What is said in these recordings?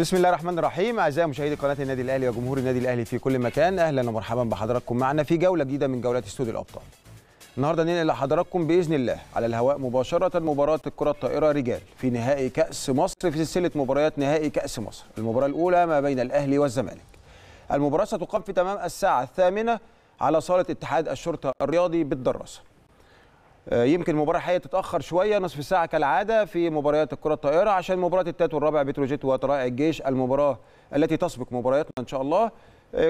بسم الله الرحمن الرحيم. أعزائي مشاهدي قناة النادي الأهلي وجمهور النادي الأهلي في كل مكان أهلا ومرحبا بحضراتكم معنا في جولة جديدة من جولات استوديو الأبطال. النهارده ننقل لحضراتكم بإذن الله على الهواء مباشرة مباراة الكرة الطائرة رجال في نهائي كأس مصر في سلسلة مباريات نهائي كأس مصر. المباراة الأولى ما بين الأهلي والزمالك. المباراة ستقام في تمام الساعة الثامنة على صالة اتحاد الشرطة الرياضي بالدراسة. يمكن المباراه الحقيقة تتأخر شوية نصف ساعة كالعادة في مباريات الكرة الطائرة عشان مباراة التالت والرابع بتروجيت وطرائع الجيش. المباراة التي تسبق مبارياتنا إن شاء الله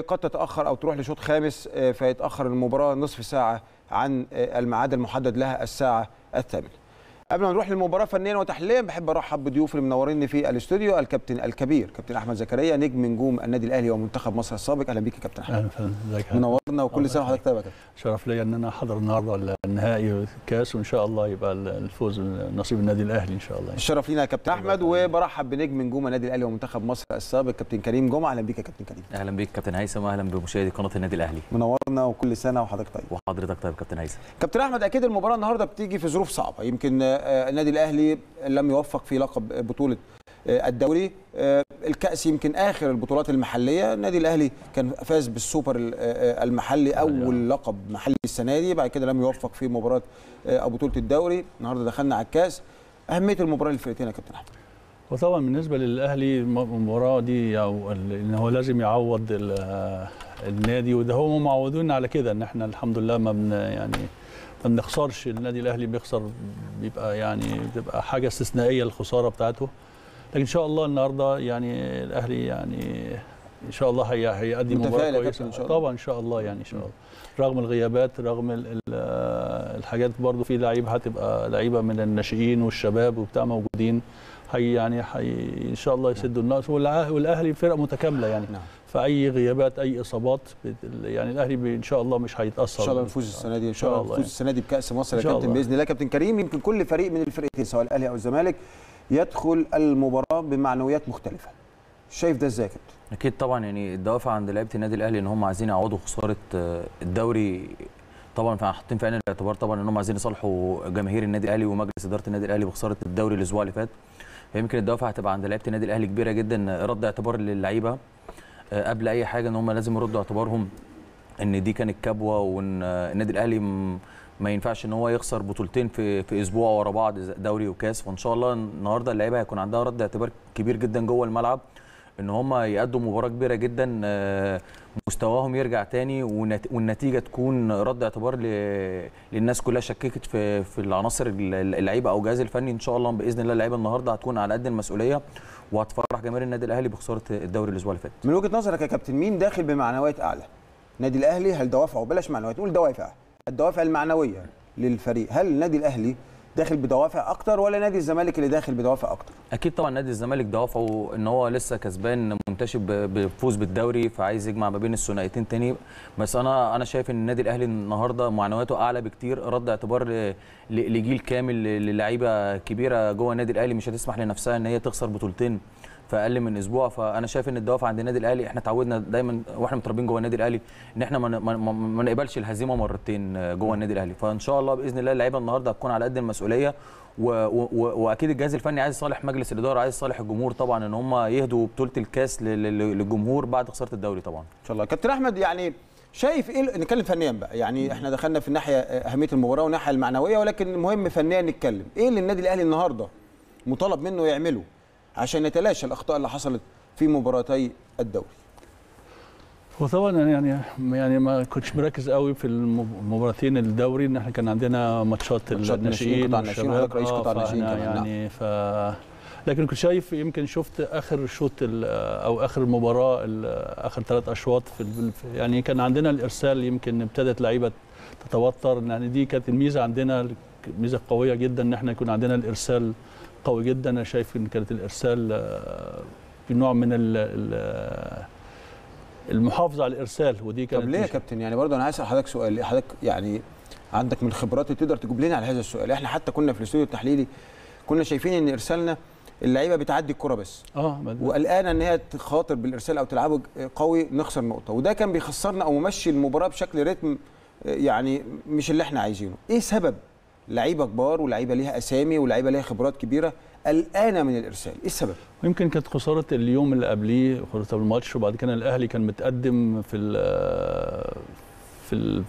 قد تتأخر أو تروح لشوط خامس فيتأخر المباراة نصف ساعة عن الميعاد المحدد لها الساعة الثامنة. قبل ما نروح للمباراة فنيا وتحليليا بحب أرحب بضيوف اللي منوريني في الاستوديو الكابتن الكبير كابتن أحمد زكريا نجم نجوم النادي الأهلي ومنتخب مصر السابق. أهلا بيك يا كابتن أحمد. أهلا منورنا وكل سنة وحضرتك طيب يا كابتن. شرف ليا إن أنا أحضر النهارده النهائي الكاس وإن شاء الله يبقى الفوز نصيب النادي الأهلي إن شاء الله. الشرف لينا يا كابتن أحمد وبرحب بنجم نجوم النادي الأهلي ومنتخب مصر السابق كابتن كريم جمعة. أهلا بيك يا كابتن كريم. أهلا بيك كابتن هيثم واهلا بمشاهدي قناة النادي الأهلي. منورنا وكل سنة وحضرتك طيب. وحضرتك طيب كابتن هيثم. كابتن أحمد أكيد المباراة النهارده بتيجي في ظروف صعبة. يمكن النادي الأهلي لم يوفق في لقب بطولة الدوري. الكأس يمكن آخر البطولات المحلية. النادي الأهلي كان فاز بالسوبر المحلي أول لقب محلي السنة دي. بعد كده لم يوفق في مباراة أو بطولة الدوري. النهارده دخلنا على الكأس. أهمية المباراة للفرقتين يا كابتن أحمد. وطبعا بالنسبة للأهلي المباراة دي أو إن هو لازم يعوض النادي. وده هم معودين على كده. ان إحنا الحمد لله ما بن يعني ما بنخسرش النادي الأهلي بيخسر بيبقى يعني بتبقى حاجة استثنائية الخساره بتاعته. لكن إن شاء الله النهارده يعني الأهلي يعني إن شاء الله هي هيأدي مباراة كويسة. إن شاء الله. طبعا إن شاء الله يعني إن شاء الله. رغم الغيابات رغم ال ال الحاجات برضو في لعيبه هتبقى لعيبة من الناشئين والشباب وبتاع موجودين هي يعني هي إن شاء الله يسدوا النقص. والأهلي فرقة متكاملة يعني. نعم. فأي غيابات أي إصابات يعني الأهلي إن شاء الله مش هيتأثر. إن شاء الله نفوز السنة دي إن شاء الله نفوز يعني. السنة دي بكأس مصر يا كابتن. بإذن الله. كابتن كريم يمكن كل فريق من الفرقتين سواء الأهلي أو الزمالك يدخل المباراة بمعنويات مختلفة. شايف ده إزاي يا كابتن؟ أكيد طبعا يعني الدوافع عند لعيبة النادي الأهلي إن هم عايزين يعوضوا خسارة الدوري. طبعا حاطين في عين الاعتبار طبعا إن هم عايزين يصالحوا جماهير النادي الأهلي ومجلس إدارة النادي الأهلي بخسارة الدوري الأسبوع اللي فات. فيمكن الدوافع هتبقى عند لعيبة النادي الأهلي كبيرة جدا رد اعتبار للعيبة. قبل أي حاجة إن هم لازم يردوا اعتبارهم إن دي كانت كبوة وإن النادي الأهلي ما ينفعش إن هو يخسر بطولتين في في أسبوع ورا بعض دوري وكاس. فإن شاء الله النهارده اللعيبة هيكون عندها رد اعتبار كبير جدا جوه الملعب. إن هم يأدوا مباراة كبيرة جدا مستواهم يرجع تاني والنتيجة تكون رد اعتبار للناس كلها شككت في في العناصر اللعيبة أو الجهاز الفني. إن شاء الله بإذن الله اللعيبة النهارده هتكون على قد المسؤولية وهتفرح جماهير النادي الأهلي بخسارة الدوري الأسبوع اللي فات. من وجهة نظرك يا كابتن مين داخل بمعنويات أعلى؟ النادي الأهلي هل دوافعه؟ بلاش معنويات نقول دوافع. الدوافع المعنوية للفريق هل النادي الأهلي داخل بدوافع أكتر ولا نادي الزمالك اللي داخل بدوافع أكتر؟ أكيد طبعا نادي الزمالك دوافعه إن هو لسه كسبان منتشر بفوز بالدوري فعايز يجمع ما بين الثنائيتين تاني. بس أنا أنا شايف إن النادي الأهلي النهارده معنوياته أعلى بكتير رد اعتبار لجيل كامل للعيبة كبيرة جوه النادي الأهلي. مش هتسمح لنفسها إن هي تخسر بطولتين. في أقل من أسبوع فأنا شايف إن الدوافع عند النادي الأهلي إحنا اتعودنا دايما وإحنا متربيين جوه النادي الأهلي إن إحنا ما, ما, ما نقبلش الهزيمة مرتين جوه النادي الأهلي. فإن شاء الله بإذن الله اللعيبة النهارده هتكون على قد المسؤولية و و وأكيد الجهاز الفني عايز يصالح مجلس الإدارة عايز يصالح الجمهور طبعا إن هم يهدوا بطولة الكاس للجمهور بعد خسارة الدوري طبعا. إن شاء الله. كابتن أحمد يعني شايف إيه نتكلم فنيا بقى يعني إحنا دخلنا في الناحية أهمية المباراة والناحية المعنوية ولكن المهم فنيا نتكلم. إيه اللي النادي الأهلي النهارده مطالب منه يعمله؟ عشان يتلاشى الأخطاء اللي حصلت في مباراتي الدوري. هو طبعا يعني يعني ما كنتش مركز قوي في المباراتين الدوري إن إحنا كان عندنا ماتشات الناشئين قطاع الناشئين والشباب. رئيس قطاع الناشئين كمان يعني ف لكن كنت شايف يمكن شفت آخر شوط أو آخر مباراة آخر ثلاث أشواط في يعني كان عندنا الإرسال يمكن ابتدت لعيبة تتوتر. يعني دي كانت الميزة عندنا ميزه قوية جدا إن إحنا يكون عندنا الإرسال قوي جدا. أنا شايف إن كانت الإرسال في نوع من المحافظة على الإرسال ودي كانت طب ليه يا كابتن؟ يعني برضه أنا عايز أسأل حضرتك سؤال. حضرتك يعني عندك من خبرات تقدر تجيب لنا على هذا السؤال. إحنا حتى كنا في الاستوديو التحليلي كنا شايفين إن إرسالنا اللعيبة بتعدي الكرة بس. آه وقلقانه إن هي تخاطر بالإرسال أو تلعبه قوي نخسر نقطة. وده كان بيخسرنا أو ممشي المباراة بشكل رتم يعني مش اللي إحنا عايزينه. إيه سبب لعيبة كبار ولعيبة ليها أسامي ولعيبة ليها خبرات كبيرة قلقانه من الإرسال. إيه السبب؟ ويمكن كانت خسارة اليوم اللي قبليه خسارة الماتش وبعد كده الأهلي كان متقدم في ال في, ال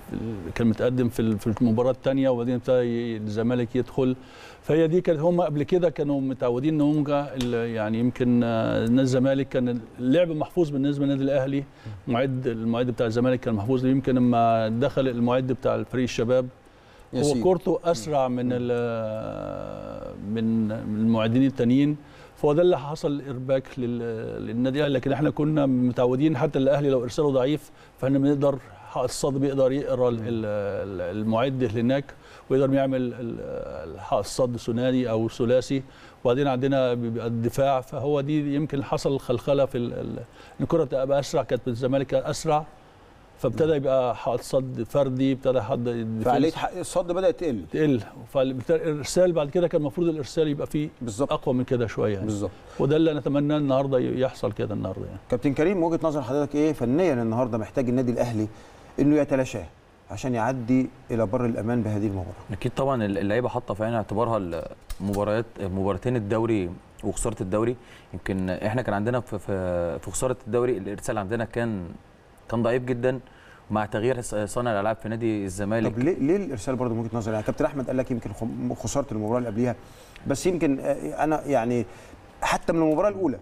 كان متقدم في في المباراة الثانية وبعدين ابتدى الزمالك يدخل. فهي دي كانت هم قبل كده كانوا متعودين إن هم يعني يمكن نادي الزمالك كان اللعب محفوظ بالنسبة للنادي الأهلي. معد المعد بتاع الزمالك كان محفوظ. يمكن لما دخل المعد بتاع الفريق الشباب هو. كورته أسرع من من من المعدين التانيين. فهو ده اللي حصل ارباك لل- للنادي الأهلي. لكن إحنا كنا متعودين حتى الأهلي لو إرساله ضعيف فإحنا بنقدر حق الصد بيقدر يقرأ ال- ال- المعد هناك ويقدر يعمل الصد ثنائي أو ثلاثي. وبعدين عندنا بيبقى الدفاع. فهو دي يمكن حصل خلخلة في الكره تبقى أسرع كانت الزمالك أسرع. فابتدى يبقى حق صد فردي ابتدى حد فعاليه الصد بدات تقل تقل فالارسال بعد كده كان المفروض الإرسال يبقى فيه بالظبط. أقوى من كده شوية يعني. بالظبط. وده اللي نتمناه النهارده يحصل كده النهارده يعني. كابتن كريم وجهة نظر حضرتك إيه فنيا النهارده محتاج النادي الأهلي إنه يتلاشاه عشان يعدي إلى بر الأمان بهذه المباراة؟ أكيد طبعا اللعيبة حاطة في عين اعتبارها المباريات مباراتين الدوري وخسارة الدوري. يمكن إحنا كان عندنا في, في خسارة الدوري الإرسال عندنا كان كان ضعيف جدا. مع تغيير صانع الألعاب في نادي الزمالك. طب ليه ليه الإرسال برضه من وجهة نظري يعني كابتن أحمد قال لك يمكن خسارة المباراة اللي قبليها. بس يمكن آه، أنا يعني حتى من المباراة الأولى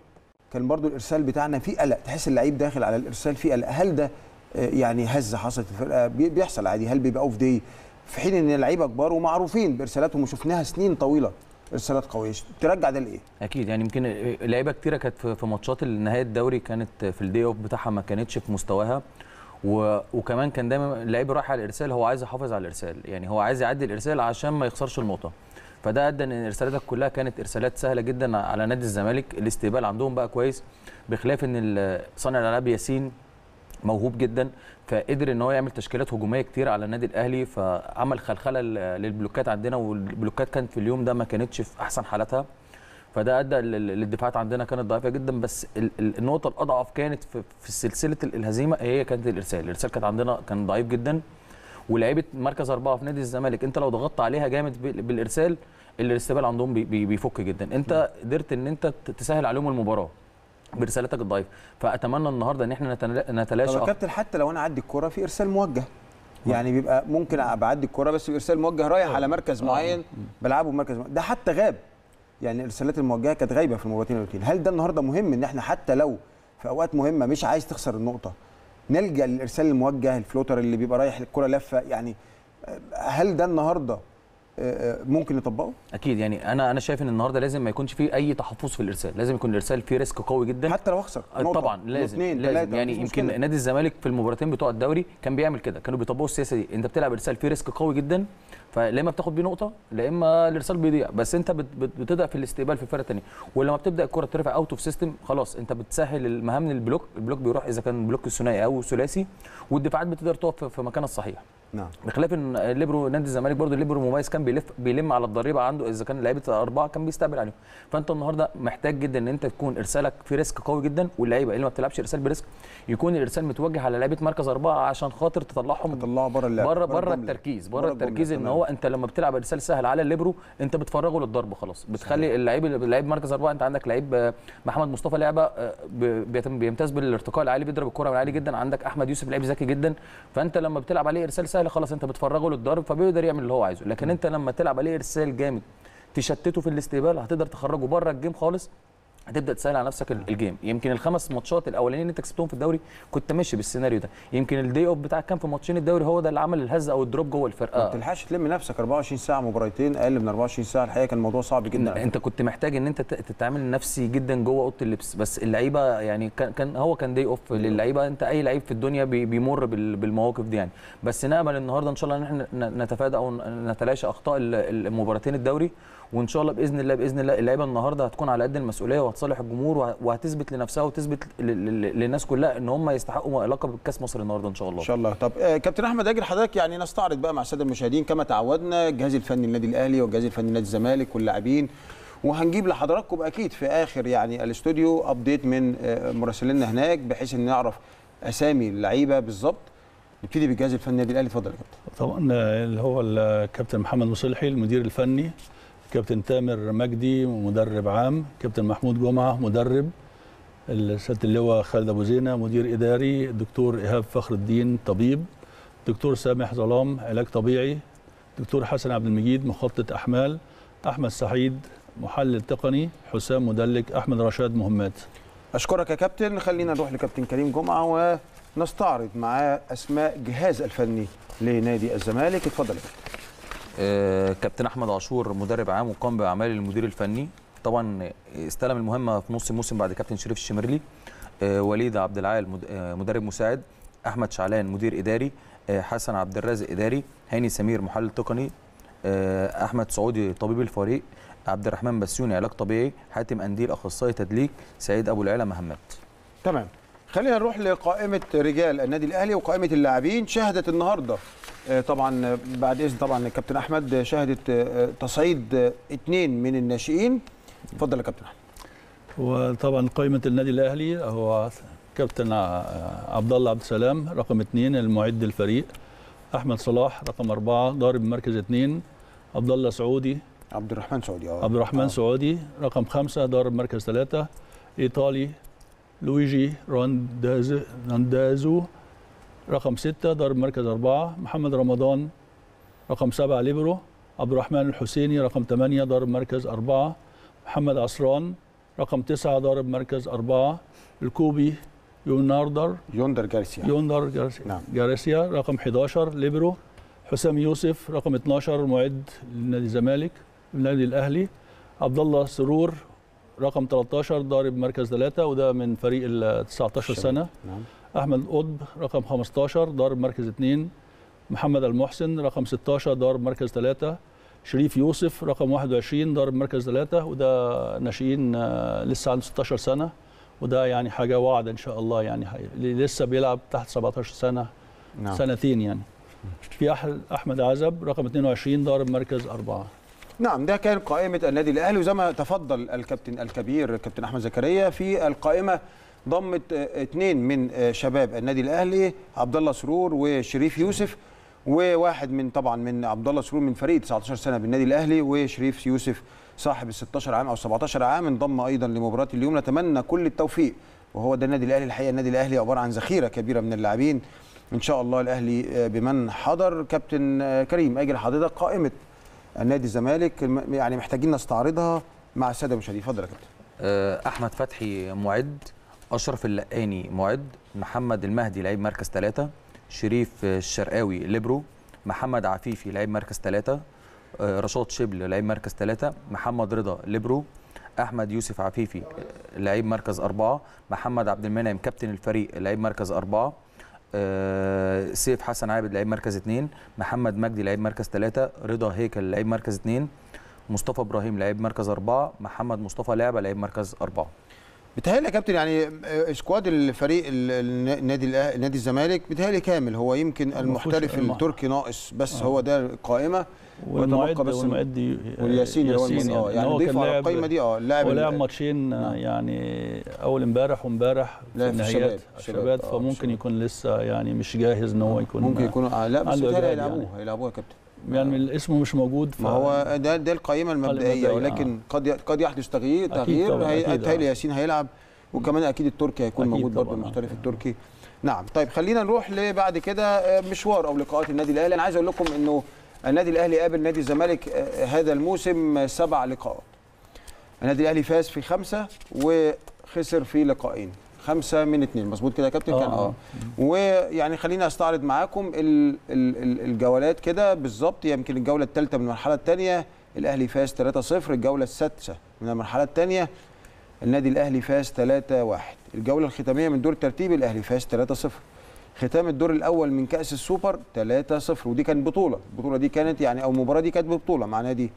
كان برضه الإرسال بتاعنا فيه قلق. تحس اللعيب داخل على الإرسال فيه قلق. هل ده آه، يعني هزة حصلت الفرقة؟ بي- بيحصل عادي. هل بيبقى off day في حين إن اللعيبة كبار ومعروفين بإرسالاتهم وشفناها سنين طويلة. ارسالات قويه ترجع ده لإيه؟ أكيد. يعني يمكن لعيبة كتيرة كانت في ماتشات نهايه الدوري كانت في ال day off بتاعها ما كانتش في مستواها. و... وكمان كان دايما اللعيب رايح على الإرسال هو عايز يحافظ على الإرسال. يعني هو عايز يعدي الإرسال عشان ما يخسرش النقطه فده أدى إن ارسالاتك كلها كانت إرسالات سهلة جدا على نادي الزمالك. الاستقبال عندهم بقى كويس بخلاف إن صانع الألعاب ياسين موهوب جدا. فقدر إن هو يعمل تشكيلات هجومية كتير على النادي الأهلي فعمل خلخلة للبلوكات عندنا والبلوكات كانت في اليوم ده ما كانتش في أحسن حالاتها. فده أدى لل- لل- للدفاعات عندنا كانت ضعيفة جدا بس ال- ال- النقطة الأضعف كانت في, سلسلة ال- الهزيمة هي كانت الإرسال. الإرسال كانت عندنا كان ضعيف جدا. ولعيبة مركز أربعة في نادي الزمالك أنت لو ضغطت عليها جامد بال- بالإرسال الاستقبال عندهم بي- بي- بيفك جدا. أنت قدرت إن أنت تسهل عليهم المباراة. برسالتك الضعيفة. فأتمنى النهارده إن إحنا نتلا- نتلاشى طب يا كابتن حتى لو أنا اعدي الكرة في إرسال موجه. يعني بيبقى ممكن أبقى اعدي الكرة بس بارسال موجه رايح على مركز معين بلعبه بمركز معين ده حتى غاب. يعني الإرسالات الموجهة كانت غايبة في المباراتين الأولين. هل ده النهارده مهم إن إحنا حتى لو في أوقات مهمة مش عايز تخسر النقطة نلجأ للإرسال الموجه الفلوتر اللي بيبقى رايح الكرة لفة؟ يعني آه، هل ده النهارده آه، آه، ممكن نطبقه أكيد يعني أنا أنا شايف إن النهارده لازم ما يكونش فيه أي تحفظ في الإرسال لازم يكون الإرسال فيه risk قوي جدا. حتى لو أخسر آه، طبعا لازم لازم. يعني يمكن. نادي الزمالك في المباراتين بتوع الدوري كان بيعمل كده كانوا بيطبقوا السياسة دي. أنت بتلعب إرسال فيه risk قوي جدا فلا إما بتاخد بيه نقطة لا إما الإرسال بيضيع. بس أنت بت- بت- بتبدا في الاستقبال في الفرقه الثانية ولما بتبدأ الكرة ترفع out of system خلاص أنت بتسهل المهام من ال block ال block بيروح إذا كان block الثنائي أو الثلاثي والدفاعات بتقدر تقف في- مكانها الصحيح. نعم. بخلاف إن الليبرو نادي الزمالك برضو الليبرو مميز كان بيلف بيلم على الضريبة عنده إذا كان لعيبة اربعه كان بيستقبل عليهم. فأنت النهارده محتاج جدا إن أنت تكون إرسالك في risk قوي جدا واللعيبة اللي ما بتلعبش إرسال ب risk يكون الإرسال متوجه على لعيبة مركز أربعة عشان خاطر تطلعهم طلعه بره اللعب بره بره. التركيز. بره التركيز إن. هو انت لما بتلعب ارسال سهل على الليبرو انت بتفرغه للضرب خلاص بتخلي اللعيب اللعيب مركز أربعة انت عندك لعيب آه، محمد مصطفى لعبة آه، بيمتاز بالارتقاء العالي بيضرب الكرة من عالي جدا. عندك أحمد يوسف لعيب ذكي جدا. فأنت لما بتلعب عليه إرسال سهل خلاص انت بتفرغه للضرب فبيقدر يعمل اللي هو عايزه. لكن انت لما تلعب عليه إرسال جامد تشتته في الاستقبال هتقدر تخرجه بره ال game خالص. هتبدأ تسهل على نفسك ال- ال game يمكن الخمس ماتشات الأولانيين اللي انت كسبتهم في الدوري كنت ماشي بالسيناريو ده. يمكن ال day off بتاعك كان في ماتشين الدوري هو ده اللي عمل الهزه أو ال drop جوه ما الفرقه بتلحقش تلم نفسك 24 ساعة مباراتين أقل من 24 ساعة. الحقيقة كان الموضوع صعب جدا. انت كنت محتاج إن انت تتعامل نفسي جدا جوه أوضة اللبس. بس اللعيبة يعني كان كان هو كان day off للعيبة انت أي لعيب في الدنيا بي- بيمر بال- بالمواقف دي يعني. بس نأمل النهارده إن شاء الله إن إحنا نتفادى أو نتلاشى أخطاء ال- المباراتين الدوري. وإن شاء الله بإذن الله بإذن الله اللعيبة النهارده هتكون على قد المسؤولية وهتصالح الجمهور وه- وهتثبت لنفسها وتثبت للناس كلها إن هم يستحقوا لقب كأس مصر النهارده إن شاء الله. إن شاء الله. طب آه، كابتن أحمد أجل حضرتك يعني نستعرض بقى مع السادة المشاهدين كما تعودنا الجهاز الفني للنادي الأهلي والجهاز الفني لنادي الزمالك واللاعبين. وهنجيب لحضراتكم أكيد في آخر يعني الاستوديو ابديت من آه، مراسليننا هناك بحيث إن نعرف أسامي اللعيبة بالظبط نبتدي بالجهاز الفني النادي الأهلي. اتفضل يا كابتن. طبعا اللي هو الكابتن محمد مصلحي المدير الفني. كابتن تامر مجدي مدرب عام كابتن محمود جمعة مدرب سياده اللواء خالد أبو زينة مدير إداري الدكتور إيهاب فخر الدين طبيب دكتور سامح ظلام علاج طبيعي دكتور حسن عبد المجيد مخطط أحمال أحمد سعيد محلل تقني حسام مدلك أحمد رشاد مهمات. أشكرك يا كابتن. خلينا نروح لكابتن كريم جمعة ونستعرض معاه أسماء جهاز الفني لنادي الزمالك. اتفضل يا كابتن. كابتن أحمد عاشور مدرب عام وقام بأعمال المدير الفني. طبعا استلم المهمة في نص الموسم بعد كابتن شريف الشمرلي. آه، وليد عبد العال آه، مدرب مساعد. أحمد شعلان مدير إداري. آه، حسن عبد الرازق إداري. هاني سمير محلل تقني. آه، أحمد سعودي طبيب الفريق. عبد الرحمن بسيوني علاج طبيعي. حاتم أنديل أخصائي تدليك. سعيد أبو العلا مهمات. تمام. خلينا نروح لقائمة رجال النادي الأهلي وقائمة اللاعبين. شهدت النهارده آه، طبعا آه، بعد إذن طبعا الكابتن أحمد آه، شهدت تصعيد اثنين من الناشئين. اتفضل يا كابتن أحمد. وطبعا قائمة النادي الأهلي هو كابتن عبد الله عبد السلام رقم اثنين المعد الفريق. أحمد صلاح رقم أربعة ضارب مركز اثنين. عبد الله سعودي. عبد الرحمن سعودي آه. عبد الرحمن آه. سعودي رقم خمسة ضارب مركز ثلاثة. إيطالي لويجي رانداز- راندازو رقم ستة ضارب مركز أربعة. محمد رمضان رقم سبعة ليبرو. عبد الرحمن الحسيني رقم ثمانية ضارب مركز أربعة. محمد عصران رقم تسعة ضارب مركز أربعة. الكوبي يوناردر. يوندر جارسيا. يوندر جارس- نعم. جارسيا رقم 11 ليبرو. حسام يوسف رقم 12 معد لنادي الزمالك النادي الأهلي. عبد الله سرور رقم 13 ضارب مركز ثلاثة وده من فريق ال 19 سنة. نعم. أحمد قطب رقم 15 ضارب مركز اثنين محمد المحسن رقم 16 ضارب مركز ثلاثة. شريف يوسف رقم 21 ضارب مركز ثلاثة. وده ناشئين آه، لسه عنده 16 سنة. وده يعني حاجة وعد إن شاء الله يعني اللي لسه بيلعب تحت 17 سنة نعم. سنتين يعني. في أحمد عزب رقم 22 ضارب مركز أربعة. نعم ده كان قائمة النادي الأهلي وزي ما تفضل الكابتن الكبير الكابتن أحمد زكريا في القائمة ضمت اثنين من شباب النادي الأهلي عبد الله سرور وشريف يوسف وواحد من طبعا من عبد الله سرور من فريق 19 سنة بالنادي الأهلي وشريف يوسف صاحب ال 16 عام أو 17 عام انضم أيضا لمباراة اليوم. نتمنى كل التوفيق. وهو ده النادي الأهلي الحقيقة. النادي الأهلي عبارة عن ذخيرة كبيرة من اللاعبين. إن شاء الله الأهلي آه، بمن حضر. كابتن كريم أجل حضرتك قائمة النادي الزمالك يعني محتاجين نستعرضها مع السادة المشاهدين اتفضل يا كابتن. آه، أحمد فتحي معد أشرف اللقاني معد محمد المهدي لعيب مركز ثلاثة شريف الشرقاوي ليبرو محمد عفيفي لعيب مركز ثلاثة آه، رشاد شبل لعيب مركز ثلاثة محمد رضا ليبرو أحمد يوسف عفيفي آه، لعيب مركز أربعة محمد عبد المنعم كابتن الفريق لعيب مركز أربعة آه، سيف حسن عابد لعيب مركز اثنين محمد مجدي لعيب مركز ثلاثة رضا هيكل لعيب مركز اثنين مصطفى إبراهيم لعيب مركز أربعة محمد مصطفى لعبة لعيب مركز أربعة. بيتهيألي يا كابتن يعني آه، سكواد الفريق ال- ال- النادي نادي الزمالك بيتهيألي كامل هو يمكن المحترف الم- التركي ناقص بس هو ده القائمة والمعد بس والمعد والياسين اللي هو آه إن يعني هو ضيفوا على لاعب- القائمة دي آه اللاعب هو ال- لعب ماتشين آه، نعم. يعني أول امبارح وامبارح في النهايات الشباب. آه، فممكن. يكون لسه يعني مش جاهز إن هو يكون ممكن يكونوا آه لا بس هيلعبوه يعني. هيلعبوه يا كابتن يعني اسمه مش موجود ف... ما هو ده ده القائمة المبدئية ولكن قد ي- قد يحدث تغيير تغيير طبعاً، هي- أكيد، بيتهيألي آه. ياسين هيلعب وكمان أكيد التركي هيكون أكيد موجود برضه المحترف آه. التركي. نعم طيب خلينا نروح لبعد كده آه، مشوار أو لقاءات النادي الأهلي. أنا عايز أقول لكم إنه النادي الأهلي قابل نادي الزمالك آه، هذا الموسم آه، سبع لقاءات. النادي الأهلي فاز في خمسة وخسر في لقاءين خمسة من اثنين مظبوط كده يا كابتن؟ آه، كان آه. ويعني خلينا أستعرض معاكم ال ال ال الجولات كده بالظبط. يمكن الجولة الثالثه من المرحلة الثانية الأهلي فاز 3-0 الجولة السادسة من المرحلة الثانية النادي الأهلي فاز 3-1 الجولة الختامية من دور الترتيب. الأهلي فاز 3-0 ختام الدور الأول من كأس السوبر 3-0 ودي كانت بطولة. البطولة دي كانت يعني أو المباراة دي كانت بطوله مع نادي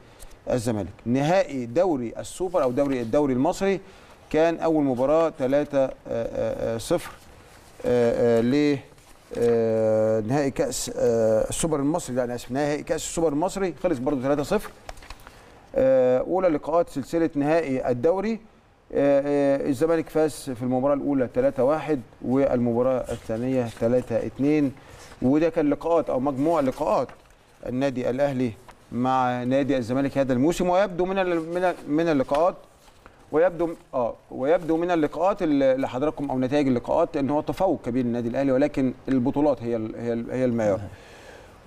الزمالك. نهائي دوري السوبر أو دوري الدوري المصري. كان أول مباراة 3-0 ل آه، نهائي كأس آه، السوبر المصري لا أنا آسف نهائي كأس السوبر المصري خلص برضه 3-0 آه، أولى لقاءات سلسلة نهائي الدوري. آه، آه، الزمالك فاز في المباراة الأولى 3-1 والمباراة الثانية 3-2 وده كان لقاءات أو مجموع لقاءات النادي الأهلي مع نادي الزمالك هذا الموسم ويبدو من من من اللقاءات ويبدو آه ويبدو من اللقاءات اللي حضراتكم أو نتائج اللقاءات إن هو تفوق كبير للنادي الأهلي ولكن البطولات هي ال- هي ال- هي المعيار.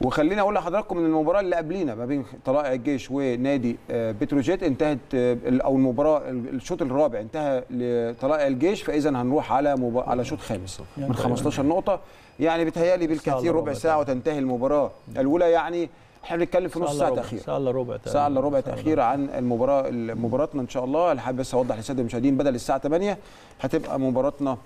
وخليني أقول لحضراتكم إن المباراة اللي قبلينا ما بين طلائع الجيش ونادي آه، بتروجيت انتهت آه، أو المباراة ال- الشوط الرابع انتهى لطلائع الجيش فإذا هنروح على. على شوط خامس. من يعني 15 نقطه يعني بتهيألي بالكثير ربع ساعة. وتنتهي المباراة. الأولى يعني إحنا بنتكلم في نص ساعة تاخير ساعه الا ربع. ساعة إلا ربع تاخير عن المباراة مباراتنا إن شاء الله. حابب بس أوضح للسادة المشاهدين بدل الساعة 8 هتبقى مباراتنا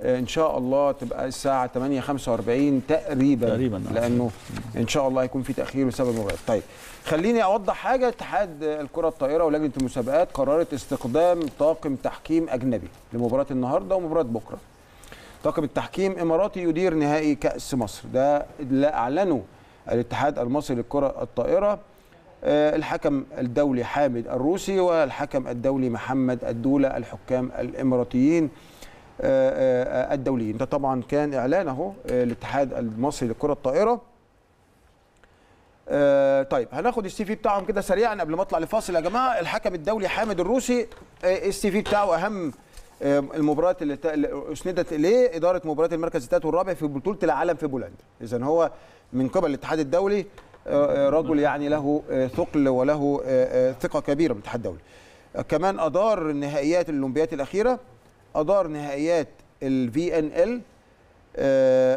آه، إن شاء الله تبقى الساعة 8 45 تقريبا تقريباً، آه. لأنه إن شاء الله هيكون في تأخير بسبب المباراة. طيب خليني أوضح حاجة. اتحاد الكرة الطائرة ولجنة المسابقات قررت استخدام طاقم تحكيم أجنبي لمباراة النهارده ومباراة بكرة. طاقم التحكيم إماراتي يدير نهائي كأس مصر. ده اللي اعلنه الاتحاد المصري للكرة الطائرة آه، الحكم الدولي حامد الروسي والحكم الدولي محمد الدولة الحكام الإماراتيين آه، آه، الدوليين. ده طبعا كان إعلان أهو آه، الاتحاد المصري للكرة الطائرة. آه، طيب هناخد السي في بتاعهم كده سريعا قبل ما أطلع لفاصل يا جماعة. الحكم الدولي حامد الروسي السي في بتاعه أهم المباريات اللي أسندت إليه إدارة مباراه المركز الثالث والرابع في بطولة العالم في بولندا. اذا هو من قبل الاتحاد الدولي آه، آه، رجل يعني له آه، ثقل وله ثقة كبيرة بالاتحاد الدولي. كمان أدار نهائيات الأولمبيات الأخيرة أدار نهائيات الفي ان ال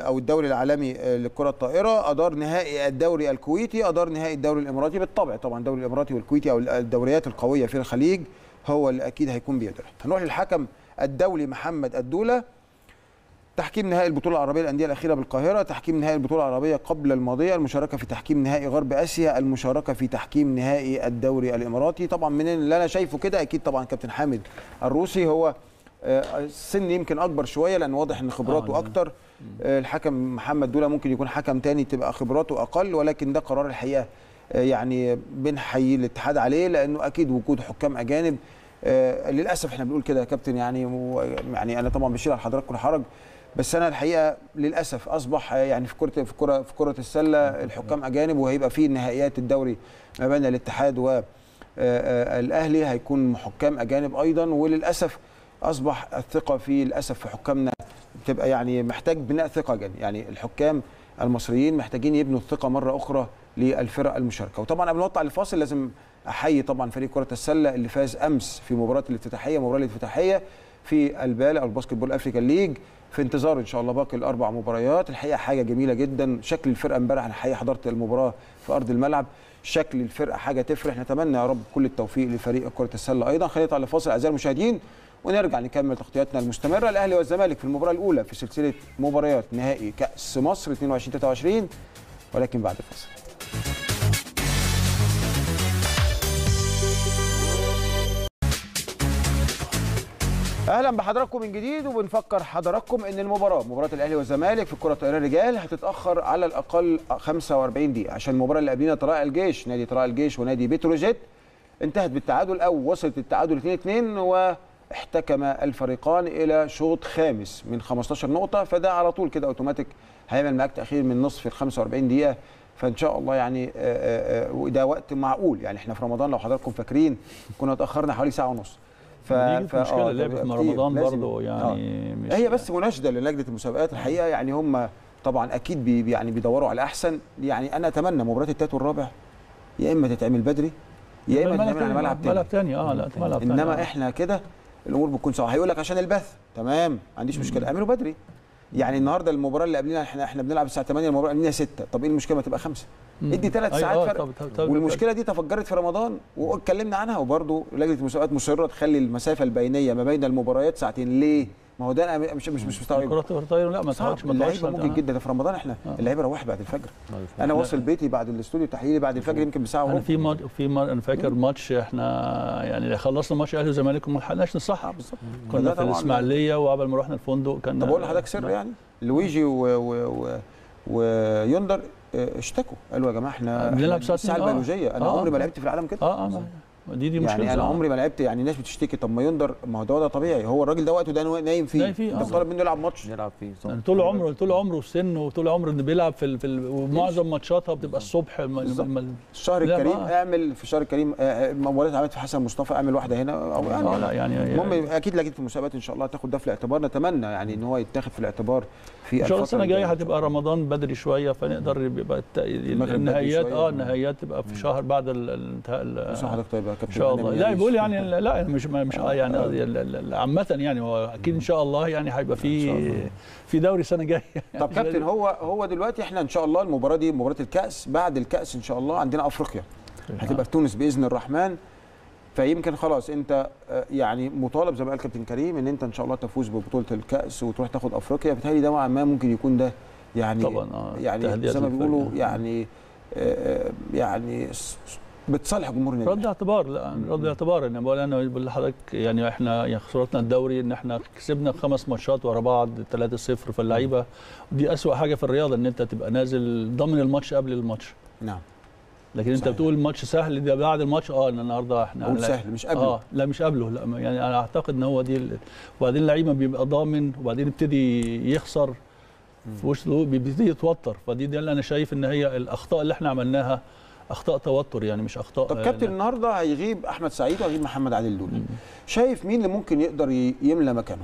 أو الدوري العالمي للكره الطائرة أدار نهائي الدوري الكويتي أدار نهائي الدوري الإماراتي بالطبع. طبعا الدوري الإماراتي والكويتي أو الدوريات القوية في الخليج هو اللي أكيد هيكون بيدرها هنروح للحكم الدولي محمد الدولة. تحكيم نهائي البطولة العربية للأندية الأخيرة بالقاهرة تحكيم نهائي البطولة العربية قبل الماضية المشاركة في تحكيم نهائي غرب آسيا المشاركة في تحكيم نهائي الدوري الإماراتي. طبعا من اللي أنا شايفه كده أكيد طبعا كابتن حامد الروسي هو آه، سن يمكن أكبر شوية لأن واضح إن خبراته آه، أكتر. آه، الحكم محمد دوله ممكن يكون حكم تاني تبقى خبراته أقل ولكن ده قرار الحقيقة آه، يعني بنحيي الاتحاد عليه لأنه أكيد وجود حكام أجانب. للأسف إحنا بنقول كده يا كابتن يعني يعني أنا طبعا بشيل على حضراتكم الحرج. بس أنا الحقيقة للأسف أصبح يعني في كره في كره في كرة السلة الحكام أجانب وهيبقى في نهائيات الدوري ما بين الاتحاد و آه، آه، الأهلي هيكون حكام أجانب أيضا. وللأسف أصبح الثقة في للأسف في حكامنا بتبقى يعني محتاج بناء ثقة جدا يعني الحكام المصريين محتاجين يبنوا الثقة مرة أخرى للفرق المشاركة. وطبعا قبل ما نطلع الفاصل لازم أحيي طبعا فريق كرة السلة اللي فاز أمس في مباراة الافتتاحية المباراه الافتتاحية في ال BAL أو ال Basketball African League. في انتظار إن شاء الله باقي الأربع مباريات. الحقيقة حاجة جميلة جدا. شكل الفرقة امبارح الحقيقة حضرت المباراة في أرض الملعب. شكل الفرقة حاجة تفرح. نتمنى يا رب كل التوفيق لفريق كرة السلة. أيضا خلينا نطلع لفاصل. أعزائي المشاهدين ونرجع نكمل تغطياتنا المستمرة. الأهلي والزمالك في المباراة الأولى في سلسلة مباريات نهائي كأس مصر 22 23 ولكن بعد الفاصل. أهلا بحضراتكم من جديد وبنفكر حضراتكم إن المباراة مباراة الأهلي والزمالك في الكره الطائره الرجال هتتأخر على الأقل 45 دقيقة عشان المباراة اللي قبلنا طلائع الجيش نادي طلائع الجيش ونادي بتروجيت انتهت بالتعادل أو وصلت التعادل 2 2 واحتكم الفريقان إلى شوط خامس من 15 نقطة فده على طول كده أوتوماتيك هيعمل معاك تأخير من نصف ال 45 دقيقة. فإن شاء الله يعني آه، آه، آه، وده وقت معقول يعني إحنا في رمضان لو حضراتكم فاكرين كنا اتأخرنا حوالي ساعة ونص. ف... ف- مشكلة آه، لعبة. رمضان برضه آه. يعني مش هي بس مناشدة للجنة المسابقات الحقيقة يعني هم طبعا أكيد بي يعني بيدوروا على أحسن يعني أنا أتمنى مباراة التالت والرابع يا إما تتعمل بدري يا إما تتعمل على ملعب تاني ملعب تاني آه لا ملعب تاني إنما آه. إحنا كده الأمور بتكون صعبه هيقول لك عشان البث تمام ما عنديش مشكلة اعملوا بدري يعني النهارده المباراه اللي قبلنا إحنا إحنا بنلعب الساعة 8 المباراه قبلنا 6 طب إيه المشكلة ما تبقى 5 مم. ادي ثلاث أيوة، ساعات آه، فرق. طب- طب- طب- والمشكلة دي تفجرت في رمضان واتكلمنا عنها. وبرضه لجنة المسابقات مصره تخلي المسافة البينية ما بين المباريات ساعتين. ليه؟ ما هو ده أنا مش مش مش مستوعب كرة الطايرة لا ما تقعدش ما اللعيبة تقعدش ممكن جدا ده في رمضان إحنا آه. اللعيبة روح بعد الفجر. أنا واصل بيتي بعد الاستوديو التحليلي بعد الفجر يمكن بساعة أنا وربع. في مر... في. أنا فاكر ماتش إحنا يعني خلصنا ماتش أهلي والزمالك وما لحقناش نصحى بالظبط. كنا في. الإسماعيلية وقبل ما رحنا الفندق كان طب أقول لحضرتك سر يعني. لويجي. ويندر اشتكوا. قالوا يا جماعة إحنا بنلعب الساعة 2 آه. البيولوجيه أنا آه. عمري ما لعبت في العالم كده. آه آه. دي دي مشكلة يعني أنا. عمري ما لعبت يعني الناس بتشتكي طب ما يندر ما هو ده طبيعي. هو الراجل ده وقته ده نايم فيه. نايم فيه، أنت آه. طالب منه يلعب ماتش. نلعب فيه صح. يعني طول عمره طول عمره في سنه وطول عمره إنه بيلعب في, ال... في ال... ومعظم ماتشاتها بتبقى الصبح الم... الشهر الكريم بقى. اعمل في الشهر الكريم آه، آه، مباراه عملت في حسن مصطفى اعمل واحدة هنا أو يعني آه لا يعني المهم أكيد أكيد في المسابقات إن شاء الله هتاخد ده في الاعتبار. نتمنى يعني إن هو يتاخد في الاعتبار. في إن شاء الله السنة الجاية شاء هتبقى. رمضان بدري شوية فنقدر يبقى شوية. آه النهائيات تبقى في شهر بعد ال- الانتهاء ال- بس حضرتك طيب يا إن كابتن شاء هنعمل الله؟ لا بيقول يعني لا مش مش آه يعني ال- عامة يعني هو أكيد إن شاء الله يعني هيبقى شاء في. في دوري سنه جاية طب كابتن هو هو دلوقتي إحنا إن شاء الله المباراة دي مباراة الكأس بعد الكأس إن شاء الله عندنا أفريقيا. هتبقى في تونس بإذن الرحمن. فيمكن خلاص انت آه، يعني مطالب زي ما قال كابتن كريم ان انت ان شاء الله تفوز ببطولة الكأس وتروح تاخد أفريقيا. بالتالي ده نوعا ما ممكن يكون ده يعني طبعا آه يعني زي ما. بيقولوا يعني آه، يعني س- بتصالح جمهور النادي. رد اعتبار لا رد اعتبار. أنا بقول أنا بقول لحضرتك يعني إحنا يعني خسارتنا الدوري إن إحنا كسبنا خمس ماتشات ورا بعض 3-0 فاللعيبه دي أسوأ حاجة في الرياضة إن أنت تبقى نازل ضامن الماتش قبل الماتش. نعم. لكن انت. بتقول ماتش سهل ده بعد الماتش آه النهارده إحنا قول لا- سهل مش قبله آه لا مش قبله لا يعني أنا أعتقد إن هو دي ال- وبعدين اللعيبة بيبقى ضامن وبعدين يبتدي يخسر في وشه بيبتدي يتوتر فدي دي اللي أنا شايف إن هي الأخطاء اللي إحنا عملناها أخطاء توتر يعني مش أخطاء طب آه، كابتن لا. النهارده هيغيب أحمد سعيد وهيغيب محمد عادل دولي شايف مين اللي ممكن يقدر يملى مكانه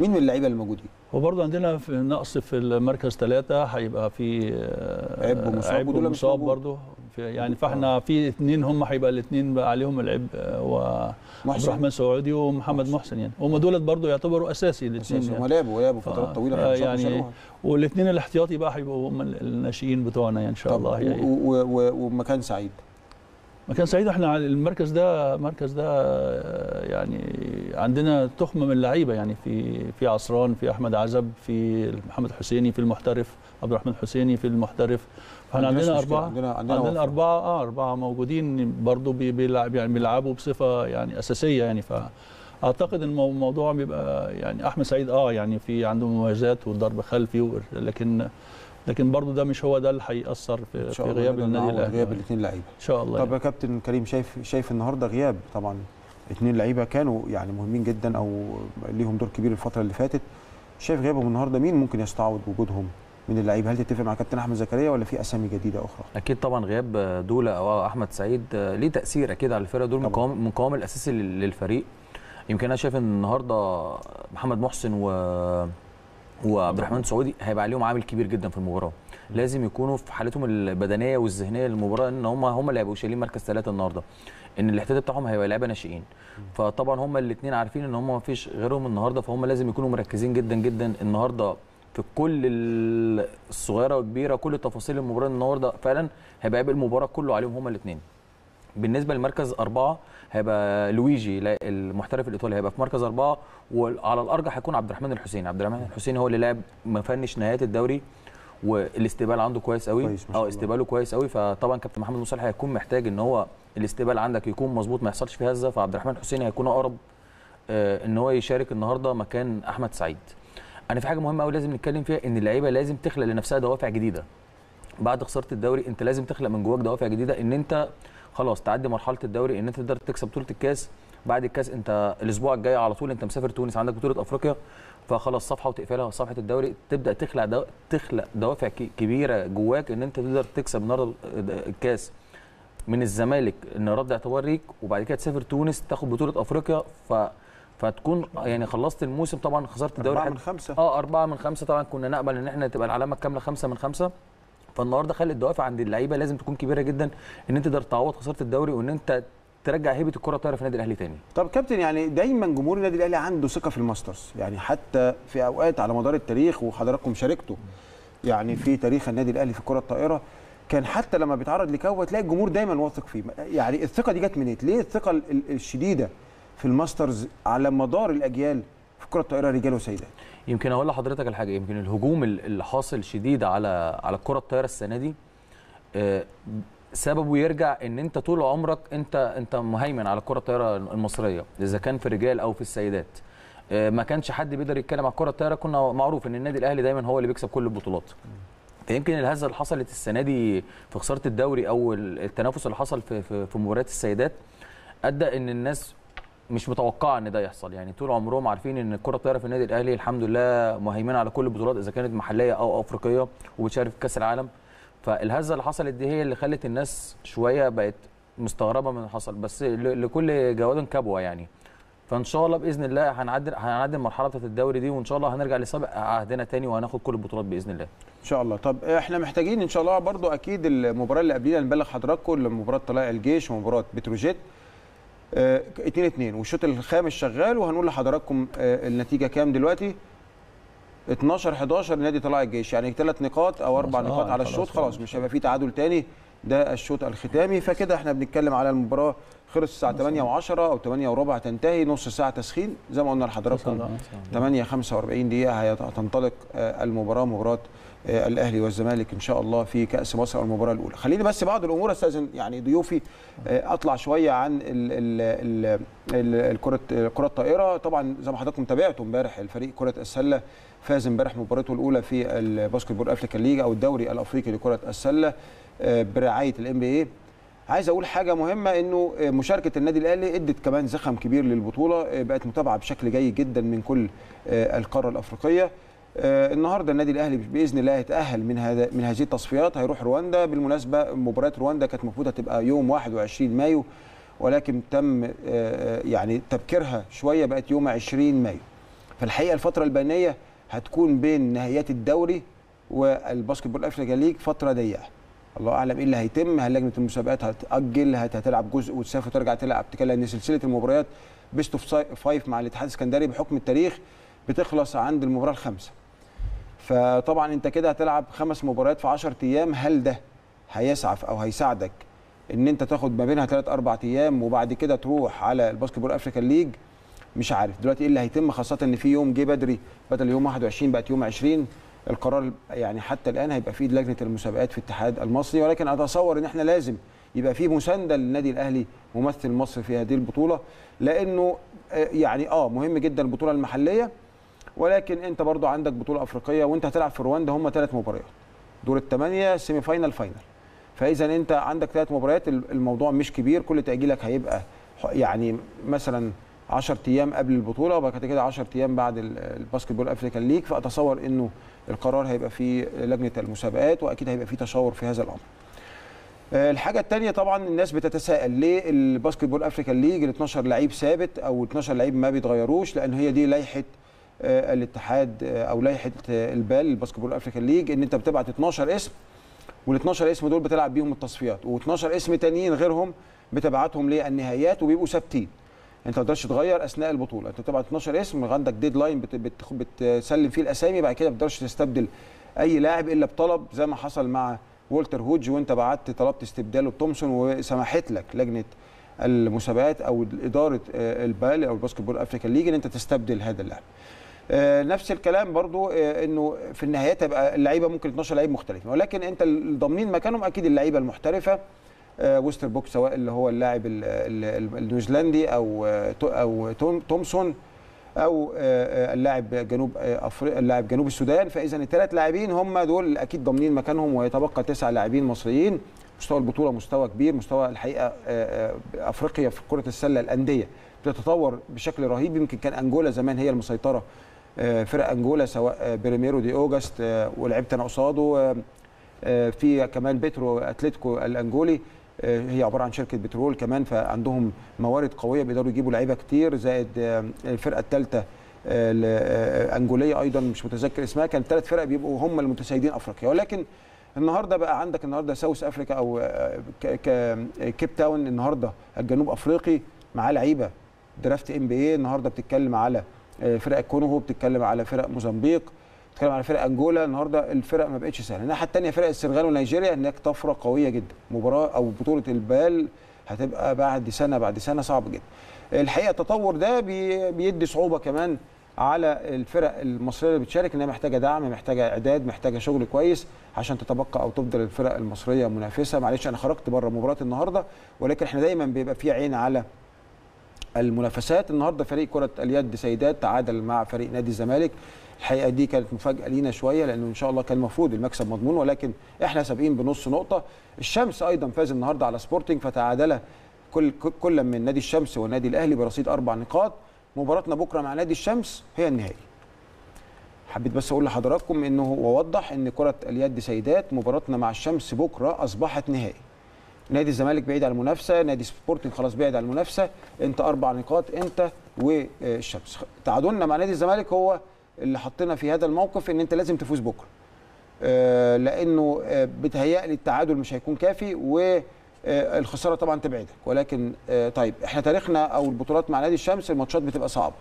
مين من اللعيبة الموجودين هو برضه عندنا في نقص في المركز ثلاثة هيبقى في آه، عبو مصاب عبو ودول مصاب. برضه يعني فاحنا في اثنين هم هيبقى الاثنين بقى عليهم العبء آه، وعبد الرحمن سعودي ومحمد محسن. يعني هم دولت برضه يعتبروا أساسي الاثنين. يعني. هم لعبوا لعبوا فترات طويلة آه، يعني. والاثنين الاحتياطي بقى هيبقوا هم الناشئين بتوعنا يعني إن شاء الله يعني. ومكان سعيد مكان سعيد إحنا المركز ده المركز ده آه، يعني عندنا تخمة من اللعيبة يعني في في عصران في أحمد عزب في محمد حسيني في المحترف عبد الرحمن حسيني في المحترف فاحنا عندناش عندنا. اربعه عندنا عندنا, عندنا. أربعة آه أربعة موجودين برضه بي- بيلعب يعني بيلعبوا بصفة يعني أساسية يعني فاعتقد إن المو- الموضوع بيبقى يعني أحمد سعيد آه يعني في عنده مميزات والضرب خلفي لكن لكن برضه ده مش هو ده اللي هيأثر إن في, في غياب النادي الأهلي غياب ان الاثنين لعيبه شاء الله طب يعني. يا كابتن كريم شايف شايف النهارده غياب طبعا اثنين لعيبة كانوا يعني مهمين جدا أو ليهم دور كبير الفترة اللي فاتت شايف غيابهم النهارده مين ممكن يستعوض وجودهم من اللعيبه هل تتفق مع كابتن أحمد زكريا ولا في أسامي جديدة أخرى؟ أكيد طبعا غياب دوله أو أحمد سعيد آه، ليه تأثير أكيد على الفرقة دول من قوام الأساسي لل- للفريق. يمكن أنا شايف إن النهارده محمد محسن و وعبد الرحمن سعودي هيبقى عليهم عامل كبير جدا في المباراة. لازم يكونوا في حالتهم البدنية والذهنية للمباراة إن هم هم اللي هيبقوا شايلين مركز ثلاثة النهارده. إن الاحتياط بتاعهم هيبقى لعيبة ناشئين. فطبعا هم الاثنين عارفين إن هم ما فيش غيرهم النهارده فهم لازم يكونوا مركزين جدا جدا. النهارده في كل ال- الصغيرة والكبيرة كل تفاصيل المباراه النهارده فعلا هيبقى عبء المباراه كله عليهم هم الاثنين بالنسبة لمركز أربعة هيبقى لويجي المحترف الإيطالي هيبقى في مركز أربعة وعلى الأرجح هيكون عبد الرحمن الحسيني عبد الرحمن الحسيني هو اللي لعب مفنش نهايات الدوري والاستقبال عنده كويس قوي. كويس ما آه. استقباله كويس قوي. فطبعا كابتن محمد مصالح هيكون محتاج إن هو الاستقبال عندك يكون مظبوط ما يحصلش فيه هزة. فعبد الرحمن الحسيني هيكون أقرب آه، إن هو يشارك النهارده مكان أحمد سعيد. أنا في حاجة مهمه قوي لازم نتكلم فيها إن اللعيبة لازم تخلق لنفسها دوافع جديدة. بعد خسارة الدوري أنت لازم تخلق من جواك دوافع جديدة إن أنت خلاص تعدي مرحلة الدوري إن أنت تقدر تكسب بطولة الكاس. بعد الكاس أنت الأسبوع الجاي على طول أنت مسافر تونس عندك بطولة أفريقيا. فخلاص صفحة وتقفلها صفحه الدوري تبدأ تخلق دو... تخلق دوافع كبيرة جواك إن أنت تقدر تكسب النهارده الكاس. من الزمالك إن رد اعتبار ليك وبعد كده تسافر تونس تاخد بطولة أفريقيا. ف فتكون يعني خلصت الموسم طبعا خسرت الدوري أربعة من خمسة. آه أربعة من خمسة. طبعا كنا نقبل إن إحنا تبقى العلامة الكاملة خمسة من خمسة. فالنهاردة خلي الدوافع عند اللعيبة لازم تكون كبيرة جدا إن أنت تقدر تعوض خسارة الدوري وإن أنت ترجع هيبة الكرة الطايرة في النادي الأهلي تاني. طب كابتن يعني دايما جمهور النادي الأهلي عنده ثقة في ال Masters. يعني حتى في أوقات على مدار التاريخ وحضراتكم شاركتوا يعني في تاريخ النادي الأهلي في الكرة الطائرة كان حتى لما بيتعرض لكبوة تلاقي الجمهور دايما واثق فيه. يعني الثقة دي جت منين؟ ليه الثقة ال- ال- الشديدة في ال Masters على مدار الأجيال في الكره الطائرة رجال وسيدات. يمكن أقول لحضرتك على حاجة يمكن الهجوم ال- اللي حاصل شديد على على الكرة الطايرة السنة دي آه، سببه يرجع إن أنت طول عمرك أنت أنت مهيمن على الكره الطايره المصرية إذا كان في الرجال أو في السيدات. آه، ما كانش حد بيقدر يتكلم على الكره الطايره كنا معروف إن النادي الأهلي دايما هو اللي بيكسب كل البطولات. فيمكن الهزة اللي حصلت السنة دي في خسارة الدوري أو التنافس اللي حصل في في, في مباريات السيدات أدى إن الناس مش متوقعة إن ده يحصل. يعني طول عمرهم عارفين إن الكره الطايره في النادي الأهلي الحمد لله مهيمنة على كل البطولات إذا كانت محلية أو أفريقية وبتشارك في كأس العالم. فالهزة اللي حصلت دي هي اللي خلت الناس شوية بقت مستغربة من اللي حصل بس لكل جواد كبوة يعني. فإن شاء الله بإذن الله هنعدي هنعدي المرحله بتاعت الدوري دي وإن شاء الله هنرجع لسابق عهدنا تاني وهناخد كل البطولات بإذن الله. إن شاء الله. طب إحنا محتاجين إن شاء الله برضو أكيد المباراة اللي قبلينا نبلغ حضراتكم مباراة طلائع الجيش ومباراة بتروجيت. 2 2 والشوط الخامس شغال وهنقول لحضراتكم آه، النتيجة كام دلوقتي؟ 12 11 نادي طلائع الجيش يعني ثلاث نقاط أو أربع نقاط آه، على الشوط خلاص. مش هيبقى في تعادل تاني. ده الشوط الختامي. فكده إحنا بنتكلم على المباراة خلص الساعة 8 و10 أو 8 وربع تنتهي نص ساعة تسخين. زي ما قلنا لحضراتكم 8 45 دقيقة هيت- هتنطلق آه، المباراة آه، الأهلي والزمالك إن شاء الله في كأس مصر المباراة الأولى. خليني بس بعض الأمور أستأذن يعني ضيوفي آه، أطلع شوية عن ال- ال- ال- ال- الكرة الكرة الطائرة. طبعا زي ما حضراتكم تابعتوا امبارح الفريق كرة السلة فاز امبارح مباراته الأولى في ال basketball African League أو الدوري الأفريقي لكرة السلة آه، برعاية ال NBA عايز أقول حاجة مهمة إنه مشاركة النادي الأهلي إدت كمان زخم كبير للبطولة بقت متابعة بشكل جيد جدا من كل القارة الأفريقية. النهارده النادي الأهلي بإذن الله هيتاهل من هذا من هذه التصفيات. هيروح رواندا. بالمناسبة مباراة رواندا كانت المفروض تبقى يوم 21 مايو ولكن تم آه، آه، يعني تبكيرها شوية بقت يوم 20 مايو. فالحقيقة الفترة البينيه هتكون بين نهائيات الدوري وال basketball league فترة ضيقة. الله أعلم إيه اللي هيتم. هل لجنة المسابقات هتأجل؟ هت- هتلعب جزء وتسافر وترجع تلعب؟ لأن سلسلة المباريات. best of five مع الاتحاد السكندري بحكم التاريخ بتخلص عند المباراة الخامسة. فطبعا أنت كده هتلعب خمس مباريات في 10 أيام هل ده هيسعف أو هيساعدك إن أنت تاخد ما بينها ثلاث أربع أيام وبعد كده تروح على ال basketball African League؟ مش عارف. دلوقتي إيه اللي هيتم؟ خاصة إن في يوم جه بدري بدل يوم 21 بقت يوم 20 القرار يعني حتى الآن هيبقى في ايد لجنة المسابقات في الاتحاد المصري ولكن أتصور إن إحنا لازم يبقى في مساندة للنادي الأهلي ممثل مصر في هذه البطولة لأنه آه، يعني آه مهم جدا البطولة المحلية. ولكن انت برضو عندك بطولة افريقية وانت هتلعب في رواندا هم ثلاث مباريات. دور الثمانيه semi final final فإذا انت عندك ثلاث مباريات الموضوع مش كبير كل تأجيلك هيبقى يعني مثلا 10 أيام قبل البطولة وبعد كده 10 أيام بعد ال- ال basketball African League. فأتصور إنه القرار هيبقى في لجنة المسابقات وأكيد هيبقى في تشاور في هذا الأمر. آه، الحاجة الثانية طبعا الناس بتتساءل ليه ال basketball African League ال 12 لعيب ثابت أو 12 لعيب ما بيتغيروش لأن هي دي لائحة الاتحاد آه، أو لائحة آه، ال BAL ال basketball African League إن أنت بتبعت 12 اسم وال 12 اسم دول بتلعب بيهم التصفيات و12 اسم تانيين غيرهم بتبعتهم للنهائيات وبيبقوا ثابتين. أنت ما تقدرش تغير أثناء البطولة. أنت بتبعت 12 اسم عندك deadline بت بت بتسلم فيه الأسامي بعد كده ما بتقدرش تستبدل أي لاعب إلا بطلب زي ما حصل مع والتر هودج وأنت بعت طلبت استبداله بتومسون وسمحت لك لجنة المسابقات أو إدارة آه، ال BAL أو ال basketball African League إن أنت تستبدل هذا اللاعب. آه، نفس الكلام برضو آه، إنه في النهايات هيبقى اللعيبة ممكن 12 لعيب مختلفين. ولكن أنت ضامنين مكانهم أكيد اللعيبة المحترفة آه، ويبستر بوك سواء اللي هو اللاعب ال- ال- ال- النيوزيلندي أو آه، أو توم- تومسون أو آه، آه، اللاعب جنوب آه، افريقيا اللاعب جنوب السودان. فإذا الثلاث لاعبين هم دول أكيد ضامنين مكانهم ويتبقى تسع لاعبين مصريين. مستوى البطولة مستوى كبير مستوى الحقيقة آه، آه، أفريقيا في كرة السلة الأندية بتتطور بشكل رهيب. يمكن كان أنجولا زمان هي المسيطرة آه، فرق انجولا سواء بريميرو دي اوجست آه، ولعبت أنا قصاده آه، آه، في كمان بيترو اتلتيكو الانجولي هي عبارة عن شركة بترول كمان فعندهم موارد قوية بيقدروا يجيبوا لعيبة كتير زائد الفرقة الثالثه انجولية أيضا مش متذكر اسمها كان ثلاث فرق بيبقوا هم المتسيدين افريقيا. ولكن النهارده بقى عندك النهارده South Africa أو كيب تاون النهارده الجنوب افريقي معاه لعيبة draft NBA النهارده بتتكلم على فرق الكونغو بتتكلم على فرق موزمبيق بتتكلم على فرق انجولا. النهارده الفرق ما بقتش سهلة. الناحية الثانية فرق السنغال ونيجيريا هناك طفرة قوية جدا. مباراة أو بطولة ال BAL هتبقى بعد سنة بعد سنة صعب جدا. الحقيقة التطور ده بي- بيدي صعوبة كمان على الفرق المصرية اللي بتشارك إنها محتاجة دعم محتاجة إعداد محتاجة شغل كويس عشان تتبقى أو تفضل الفرق المصرية منافسة. معلش أنا خرجت بره مباراة النهارده ولكن إحنا دايما بيبقى في عين على المنافسات. النهارده فريق كرة اليد سيدات تعادل مع فريق نادي الزمالك. الحقيقة دي كانت مفاجأة لينا شوية لأنه إن شاء الله كان المفروض المكسب مضمون ولكن إحنا سابقين بنص نقطة. الشمس أيضا فاز النهارده على سبورتنج فتعادل كل كل من نادي الشمس والنادي الأهلي برصيد أربع نقاط. مباراتنا بكرة مع نادي الشمس هي النهائي. حبيت بس أقول لحضراتكم إنه واوضح إن كرة اليد سيدات مباراتنا مع الشمس بكرة أصبحت نهائي. نادي الزمالك بعيد عن المنافسة نادي سبورتنج خلاص بعيد عن المنافسة انت أربع نقاط انت والشمس. تعادلنا مع نادي الزمالك هو اللي حطينا في هذا الموقف إن أنت لازم تفوز بكرة. آه، لأنه آه، بتهيألي التعادل مش هيكون كافي والخساره طبعا تبعدك. ولكن آه، طيب إحنا تاريخنا أو البطولات مع نادي الشمس الماتشات بتبقى صعبة.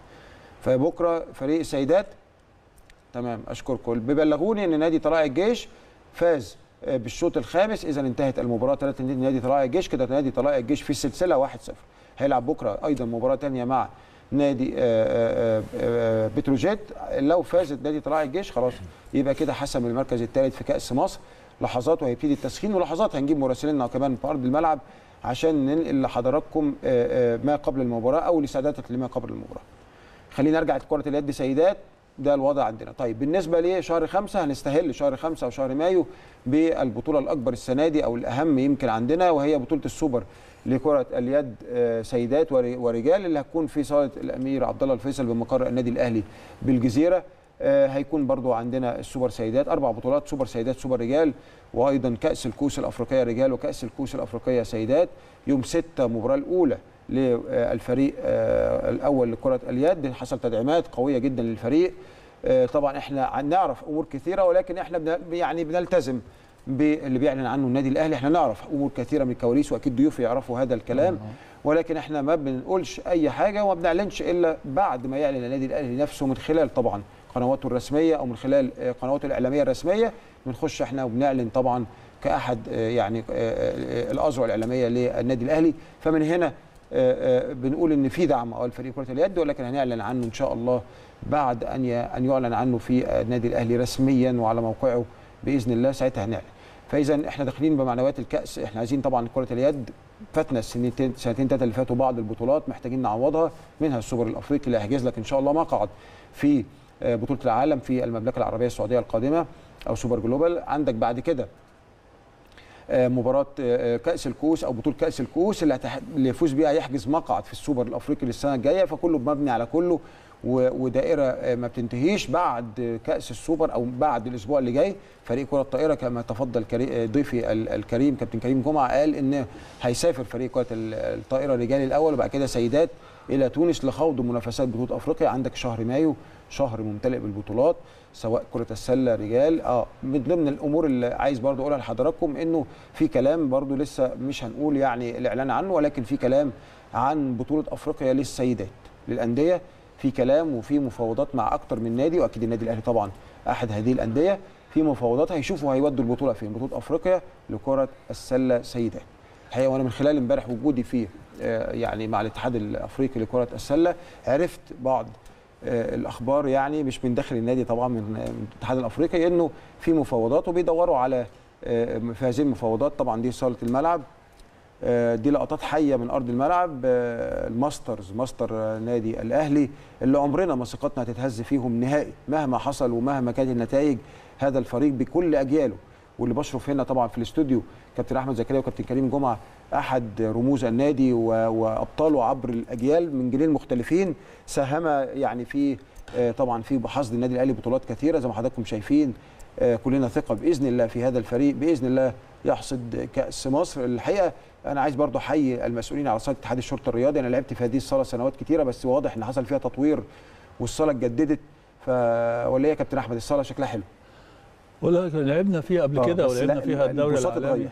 فبكرة فريق السيدات تمام أشكركم. بيبلغوني إن نادي طلائع الجيش فاز آه، بالشوط الخامس. إذا انتهت المباراة 3 2 نادي طلائع الجيش. كده نادي طلائع الجيش في السلسله 1-0 هيلعب بكرة أيضا مباراة ثانية مع نادي آه، آه، آه، بتروجيت. لو فازت نادي طلائع الجيش خلاص يبقى كده حسم المركز الثالث في كأس مصر. لحظات وهيبتدي التسخين ولحظات هنجيب مراسليننا كمان في ارض الملعب عشان ننقل لحضراتكم آه، آه، ما قبل المباراة أو الاستعدادات لما قبل المباراة. خلينا نرجع لكرة اليد سيدات. ده الوضع عندنا. طيب بالنسبة لشهر خمسة هنستهل شهر خمسة وشهر مايو بالبطولة الأكبر السنة دي أو الأهم يمكن عندنا وهي بطولة السوبر لكرة اليد آه، سيدات ور- ورجال اللي هتكون في صالة الأمير عبد الله الفيصل بمقر النادي الأهلي بالجزيرة. آه، هيكون برضو عندنا السوبر سيدات أربع بطولات سوبر سيدات سوبر رجال وأيضا كأس الكؤوس الأفريقية رجال وكأس الكؤوس الأفريقية سيدات يوم 6 المباراه الأولى. للفريق آه، الأول لكرة اليد. حصل تدعيمات قوية جدا للفريق. آه، طبعا إحنا نعرف أمور كثيرة ولكن إحنا بن- يعني بنلتزم باللي بيعلن عنه النادي الأهلي. إحنا نعرف أمور كثيرة من الكواليس وأكيد ضيوف يعرفوا هذا الكلام. ولكن إحنا ما بنقولش أي حاجة وما بنعلنش إلا بعد ما يعلن النادي الأهلي نفسه من خلال طبعا قنواته الرسمية أو من خلال آه، قنواته الإعلامية الرسمية. بنخش إحنا وبنعلن طبعا كأحد يعني الأذرع الإعلامية للنادي الأهلي. فمن هنا بنقول إن في دعم أه لفريق كرة اليد ولكن هنعلن عنه إن شاء الله بعد أن أن يعلن عنه في النادي الأهلي رسميا وعلى موقعه بإذن الله ساعتها هنعلن. فاذا إحنا داخلين بمعنويات الكأس إحنا عايزين طبعا كرة اليد فاتنا السنتين سنتين ثلاثة اللي فاتوا بعض البطولات محتاجين نعوضها منها السوبر الأفريقي اللي هيحجز لك إن شاء الله مقعد في آه، بطولة العالم في المملكة العربية السعودية القادمة أو super global عندك بعد كده آه، مباراة آه، كأس الكؤوس أو بطولة كأس الكؤوس اللي, هتح... اللي يفوز بيها يحجز مقعد في السوبر الأفريقي للسنة الجاية فكله مبني على كله. ودائرة آه، ما بتنتهيش بعد كأس السوبر أو بعد الأسبوع اللي جاي فريق كرة الطائرة كما تفضل. آه، ضيفي ال- الكريم كابتن كريم جمعة قال إن هيسافر فريق كرة ال- الطائرة رجال الأول وبعد كده سيدات إلى تونس لخوض منافسات بطولة أفريقيا عندك شهر مايو شهر ممتلئ بالبطولات سواء كرة السلة رجال. آه من ضمن الأمور اللي عايز برضو أقولها لحضراتكم إنه في كلام برضو لسه مش هنقول يعني الإعلان عنه ولكن في كلام عن بطولة أفريقيا للسيدات للأندية. في كلام وفي مفاوضات مع أكتر من نادي وأكيد النادي الأهلي طبعا أحد هذه الأندية. في مفاوضات هيشوفوا هيودوا البطولة فين؟ بطولة أفريقيا لكرة السلة سيدات. الحقيقة وأنا من خلال امبارح وجودي في آه، يعني مع الاتحاد الأفريقي لكرة السلة عرفت بعض الأخبار يعني مش من داخل النادي طبعا من الاتحاد الأفريقي إنه في مفاوضات وبيدوروا على آه، في هذه المفاوضات طبعا دي صالة الملعب. آه، دي لقطات حية من أرض الملعب. آه، ال masters master آه، نادي الأهلي اللي عمرنا ما ثقتنا هتتهز فيهم نهائي مهما حصل ومهما كانت النتائج هذا الفريق بكل أجياله. واللي بشرف هنا طبعا في الاستوديو كابتن أحمد زكريا وكابتن كريم جمعة أحد رموز النادي وأبطاله عبر الأجيال من جيلين مختلفين. ساهم يعني في آه، طبعا في بحصد النادي الأهلي بطولات كثيرة زي ما حضراتكم شايفين آه، كلنا ثقة بإذن الله في هذا الفريق بإذن الله يحصد كأس مصر. الحقيقة أنا عايز برضو أحيي المسؤولين على صالة اتحاد الشرطة الرياضي. أنا لعبت في هذه الصالة سنوات كثيرة بس واضح إن حصل فيها تطوير والصالة اتجددت. ف ولا يا كابتن أحمد الصالة شكلها حلو. ولا لعبنا فيها قبل آه، كده ولعبنا فيها الدوري العالمي.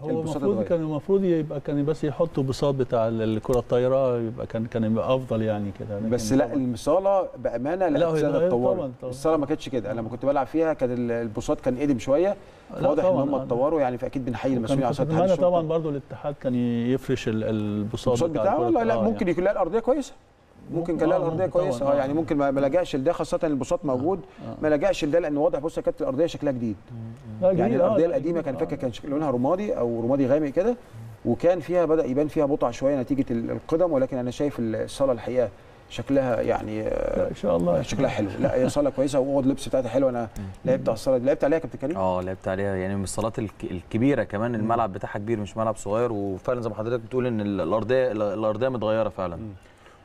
هو المفروض. كان المفروض يبقى كان بس يحطوا بساط بتاع الكرة الطايرة يبقى كان كان يبقى أفضل يعني كده بس لا الصاله بأمانة لا، اتطورت. الصاله ما كانتش كده أنا لما كنت بلعب فيها كان ال- البساط كان قدم شوية واضح إن هم آه. اتطوروا يعني فأكيد بنحيي المسؤولين اتحاد اتمنى طبعا برضو الاتحاد كان يفرش ال- البساط بتاع الكرة. لا لا آه، ممكن يكون لها الأرضية كويسة ممكن كان لها آه، الأرضية كويسة. آه آه. يعني ممكن ما لجأش لده خاصة البساط موجود. آه. ما لجأش لده لأن واضح بص يا كابتن الأرضية شكلها جديد. يعني آه، الأرضية لا، القديمة كان آه. فاكر كان شكل لونها رمادي أو رمادي غامق كده. وكان فيها بدأ يبان فيها بقع شوية نتيجة ال- القدم. ولكن أنا شايف الصالة الحقيقة شكلها يعني آه، لا إن شاء الله. شكلها حلو. لا هي صالة كويسة وأوض اللبس بتاعتها حلوة. أنا لعبت على الصالة دي. لعبت عليها يا كابتن كريم؟ آه لعبت عليها. يعني من الصالات الك- الكبيرة كمان. الملعب بتاعها كبير مش ملعب صغير. وفعلا زي ما حضرتك بتقول إن ال- الأرضية الأرضية متغيرة فعلا.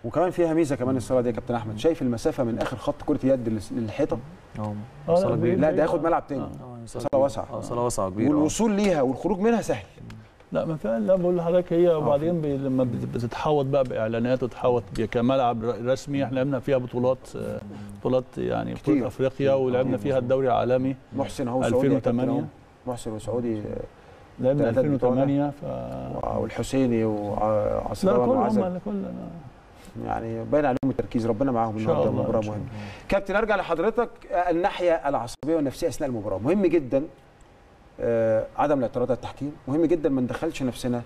وكمان فيها ميزة كمان الصاله دي يا كابتن أحمد شايف المسافة من آخر خط كرة يد للحيطة آه آه، صاله لا، ده ياخد ملعب تاني. آه، صالة كبيرة. واسعة. آه صاله واسعة كبيره. والوصول ليها والخروج منها سهل لا ما فعلا لا بقول لحضرتك هي وبعدين بي لما بت- بتتحوط بقى بإعلانات وتتحوط كملعب رسمي إحنا لعبنا فيها بطولات آه، بطولات يعني. بطوله أفريقيا ولعبنا فيها الدوري العالمي محسن اهو سعودي يا كابتن 2008 أهو. محسن وسعودي آه، لعبنا التلاتات 2008 ف والحسيني وعصام لا كل وعزب هم كل يعني باين عليهم التركيز. ربنا معاهم إن شاء النهارده الله المباراه مهمة. كابتن أرجع لحضرتك آه، الناحية العصبية والنفسية أثناء المباراة. مهم جدا آه، عدم الاعتراض على التحكيم. مهم جدا ما ندخلش نفسنا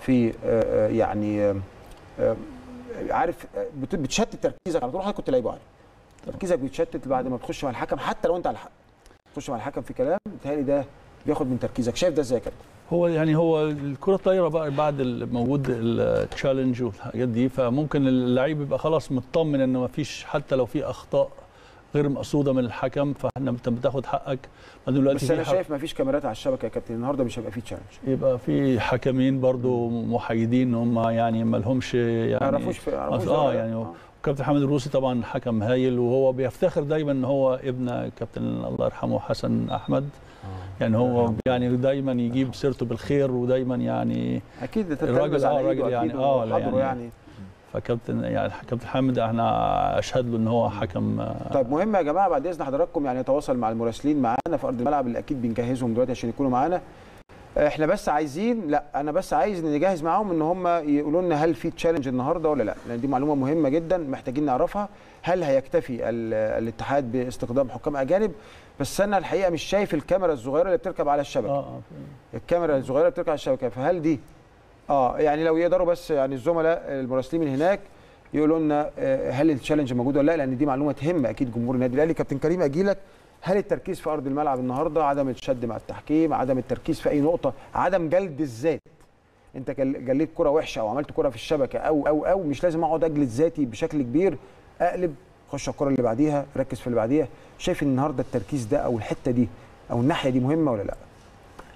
في آه، آه، يعني آه، آه، عارف بت- بتشتت تركيزك على طول. حضرتك كنت لعيب عالي تركيزك بيتشتت بعد ما بتخش مع الحكم حتى لو أنت على الحق تخش مع الحكم في كلام بيتهيألي ده بياخد من تركيزك. شايف ده إزاي يا كابتن؟ هو يعني هو الكرة الطايرة بقى بعد موجود ال challenge والحاجات دي فممكن اللعيب يبقى خلاص مطمن انه ما فيش حتى لو في أخطاء غير مقصودة من الحكم فإحنا انت بتاخد حقك. بعدين دلوقتي بس أنا في شايف ما فيش كاميرات على الشبكة يا كابتن النهارده مش هيبقى فيه challenge يبقى في حكمين برضو محايدين هم يعني ما لهمش ما يعني يعرفوش في يعرفوش آه. يعني هو كابتن حامد الروسي طبعا حكم هايل وهو بيفتخر دايما إن هو ابن كابتن الله يرحمه حسن أحمد. يعني هو يعني دايما يجيب سيرته بالخير ودايما يعني أكيد ده الراجل- آه، على الراجل يعني- آه، وحضره يعني- يعني. فكابتن يعني كابتن حامد إحنا أشهد له إن هو حكم آه، طيب مهم يا جماعة بعد إذن حضراتكم يعني نتواصل مع المراسلين معانا في أرض الملعب اللي أكيد بنجهزهم دلوقتي عشان يكونوا معانا. إحنا بس عايزين لا أنا بس عايز نجهز معاهم إن هم يقولوا لنا هل في تشالنج النهارده ولا لا. لأن دي معلومة مهمة جدا محتاجين نعرفها. هل هيكتفي ال- الاتحاد باستخدام حكام أجانب؟ بس أنا الحقيقة مش شايف الكاميرا الصغيرة اللي بتركب على الشبكة. آه آه. الكاميرا الصغيرة اللي بتركب على الشبكة فهل دي؟ آه يعني لو يقدروا بس يعني الزملاء المراسلين من هناك يقولوا لنا آه، هل التشالنج موجود ولا لا؟ لأن دي معلومة تهم أكيد جمهور النادي الأهلي. كابتن كريم أجي لك هل التركيز في أرض الملعب النهارده عدم الشد مع التحكيم عدم التركيز في أي نقطة عدم جلد الذات؟ أنت جل- جليت كرة وحشة أو عملت كرة في الشبكة أو أو أو مش لازم أقعد أجلد ذاتي بشكل كبير أقلب خش الكرة اللي بعديها ركز في اللي بعديها. شايف إن النهارده التركيز ده أو الحتة دي أو الناحية دي مهمة ولا لأ؟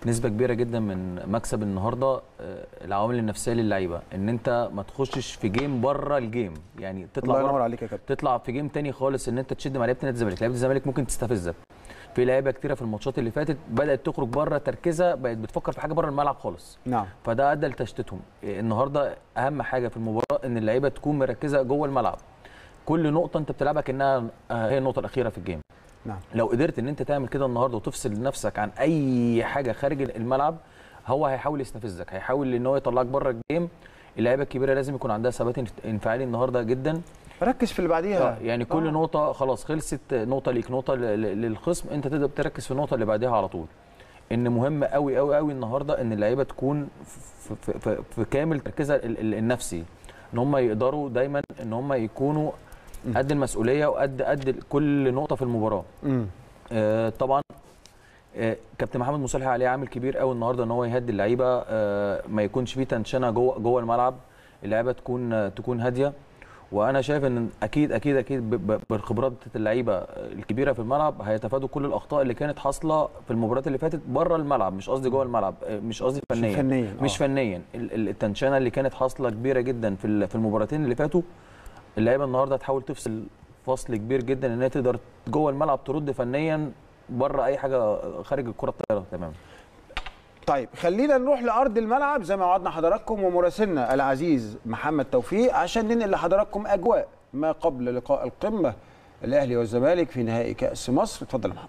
نسبة كبيرة جدا من مكسب النهارده آه، العوامل النفسية للعيبة. إن أنت ما تخشش في game بره ال game يعني الله تطلع ينور بره عليك يا كابتن. تطلع في game تاني خالص إن أنت تشد مع لعيبه نادي الزمالك. لعيبة الزمالك ممكن تستفزك. في لعيبة كتيرة في الماتشات اللي فاتت بدأت تخرج بره تركيزها بقت بتفكر في حاجة بره الملعب خالص. نعم. فده أدى لتشتيتهم إيه، النهارده أهم حاجة في المباراة إن اللعيبة تكون مركزة جوه الملعب. كل نقطة أنت بتلعبها كأنها آه، هي النقطة الأخيرة في الجيم نعم. لو قدرت إن أنت تعمل كده النهارده وتفصل نفسك عن أي حاجة خارج الملعب هو هيحاول يستفزك هيحاول إن هو يطلعك بره الجيم اللعيبة الكبيرة لازم يكون عندها ثبات انفعالي النهارده جدا. ركز في اللي بعديها. آه، يعني كل آه. نقطة خلاص خلصت نقطة ليك ل- للخصم أنت تقدر تركز في النقطة اللي بعدها على طول. إن مهم قوي قوي قوي النهارده إن اللعيبة تكون في, في, في, في كامل تركيزها ال- ال- النفسي. إن هم يقدروا دايما إن هم يكونوا قد المسؤولية وقد قد كل نقطة في المباراة. امم آه، طبعا آه، كابتن محمد مصالح عليه عامل كبير قوي النهارده إن هو يهدي اللعيبة آه، ما يكونش فيه تنشنة جوه جوه الملعب. اللعيبة تكون تكون هادية. وأنا شايف إن أكيد أكيد أكيد بالخبرات بتاعت اللعيبة الكبيرة في الملعب هيتفادوا كل الأخطاء اللي كانت حاصلة في المباريات اللي فاتت بره الملعب مش قصدي جوه الملعب مش قصدي مش فنيا. فنيا مش. فنيا. ال- ال- التنشنة اللي كانت حاصلة كبيرة جدا في المباراتين اللي فاتوا اللعيبة النهارده هتحاول تفصل فصل كبير جدا إن هي تقدر جوه الملعب ترد فنيا بره أي حاجة خارج الكرة الطايرة تماما. طيب خلينا نروح لأرض الملعب زي ما وعدنا حضراتكم ومراسلنا العزيز محمد توفيق عشان ننقل لحضراتكم أجواء ما قبل لقاء القمة الأهلي والزمالك في نهائي كأس مصر. اتفضل محمد.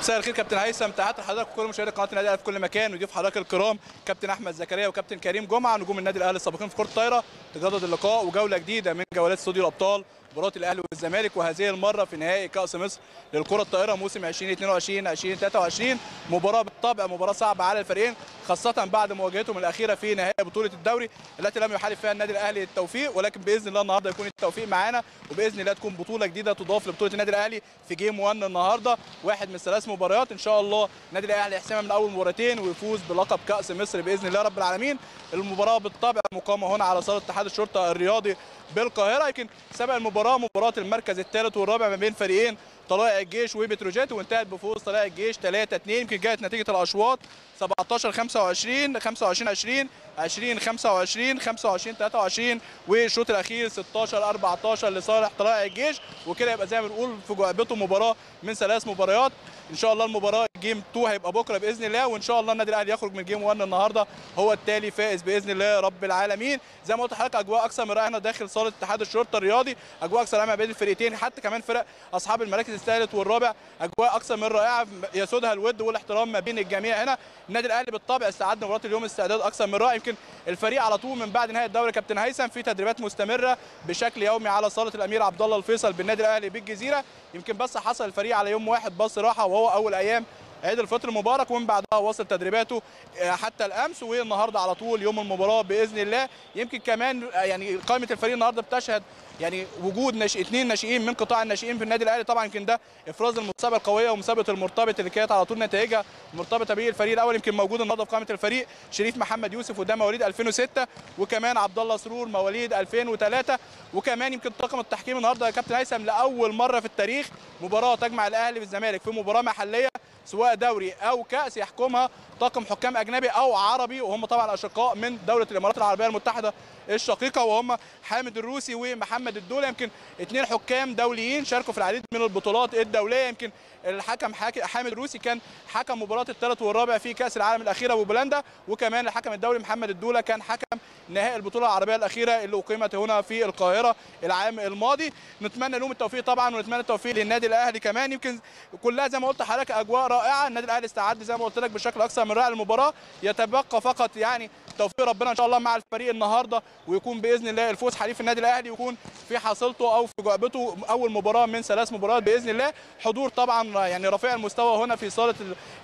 مساء الخير كابتن هيثم. تحياتي لحضرتك وكل مشاهدي قناة النادي الأهلي في كل مكان وضيوف حضرتك الكرام كابتن أحمد زكريا وكابتن كريم جمعة نجوم النادي الأهلي السابقين في كرة الطايرة. تجدد اللقاء وجولة جديدة من جولات استوديو الأبطال. مباراة الأهلي والزمالك وهذه المرة في نهائي كأس مصر للكرة الطائرة موسم 2022 2023 مباراة بالطبع مباراة صعبة على الفريقين خاصة بعد مواجهتهم الأخيرة في نهائي بطولة الدوري التي لم يحالف فيها النادي الأهلي التوفيق. ولكن بإذن الله النهارده يكون التوفيق معانا وبإذن الله تكون بطولة جديدة تضاف لبطولة النادي الأهلي في جيم 1 النهارده. واحد من ثلاث مباريات. إن شاء الله النادي الأهلي يحسمها من أول مباراتين ويفوز بلقب كأس مصر بإذن الله رب العالمين. المباراة بالطبع مقامة هنا على صالة اتحاد الشرطة الرياضي بالقاهرة. يمكن سبق المباراة مباراة المركز الثالث والرابع ما بين فريقين طلائع الجيش وبتروجيت وانتهت بفوز طلائع الجيش 3 2 يمكن جاءت نتيجة الأشواط 17 25 25 20 20 25 25 23 والشوط الأخير 16 14 لصالح طلائع الجيش. وكده يبقى زي ما بنقول في جعبته مباراة من ثلاث مباريات. إن شاء الله المباراة جيم 2 هيبقى بكرة بإذن الله وإن شاء الله النادي الأهلي يخرج من جيم 1 النهارده هو التالي فائز بإذن الله رب العالمين. زي ما قلت لحضرتك أجواء أكثر من رائعه هنا داخل صالة اتحاد الشرطة الرياضي. أجواء أكثر رائعه بين الفرقتين حتى كمان فرق أصحاب المراكز الثالث والرابع. أجواء أكثر من رائعة يسودها الود والاحترام ما بين الجميع. هنا النادي الأهلي بالطبع استعد لمباراة اليوم استعداد أكثر من رائع. يمكن الفريق على طول من بعد نهايه الدوري كابتن هيثم في تدريبات مستمرة بشكل يومي على صالة الأمير عبد الله الفيصل بالنادي الأهلي بالجزيرة. يمكن بس حصل الفريق على يوم واحد بس راحة وهو أول أيام عيد الفطر المبارك ومن بعدها واصل تدريباته حتى الأمس والنهارده على طول يوم المباراة بإذن الله. يمكن كمان يعني قائمة الفريق النهارده بتشهد يعني وجود نش... اثنين ناشئين من قطاع الناشئين في النادي الأهلي طبعا يمكن ده إفراز المسابقه القوية ومسابقه المرتبط اللي كانت على طول نتائجها مرتبطة به الفريق الأول يمكن موجود النهارده في قائمة الفريق شريف محمد يوسف وده مواليد 2006 وكمان عبد الله سرور مواليد 2003 وكمان يمكن طاقم التحكيم النهارده يا كابتن هيثم لأول مرة في التاريخ مباراة تجمع الأهلي بالزمالك في مباراة محلية سواء دوري أو كأس يحكمها طاقم حكام أجنبي أو عربي وهم طبعا أشقاء من دولة الإمارات العربية المتحدة الشقيقة وهم حامد الروسي ومحمد الدولة يمكن اثنين حكام دوليين شاركوا في العديد من البطولات الدولية يمكن الحكم حامد الروسي كان حكم مباراة الثالث والرابع في كأس العالم الأخيرة ببولندا وكمان الحكم الدولي محمد الدولة كان حكم نهائي البطولة العربية الأخيرة اللي أقيمت هنا في القاهرة العام الماضي. نتمنى لهم التوفيق طبعا ونتمنى التوفيق للنادي الأهلي كمان. يمكن كلها زي ما قلت لحضرتك أجواء رائعة. النادي الأهلي استعد زي ما قلت لك بشكل أكثر من رائع المباراه يتبقى فقط يعني توفيق ربنا إن شاء الله مع الفريق النهارده ويكون بإذن الله الفوز حليف النادي الأهلي ويكون في حصيلته أو في جعبته أول مباراة من ثلاث مباريات بإذن الله. حضور طبعا يعني رفيع المستوى هنا في صالة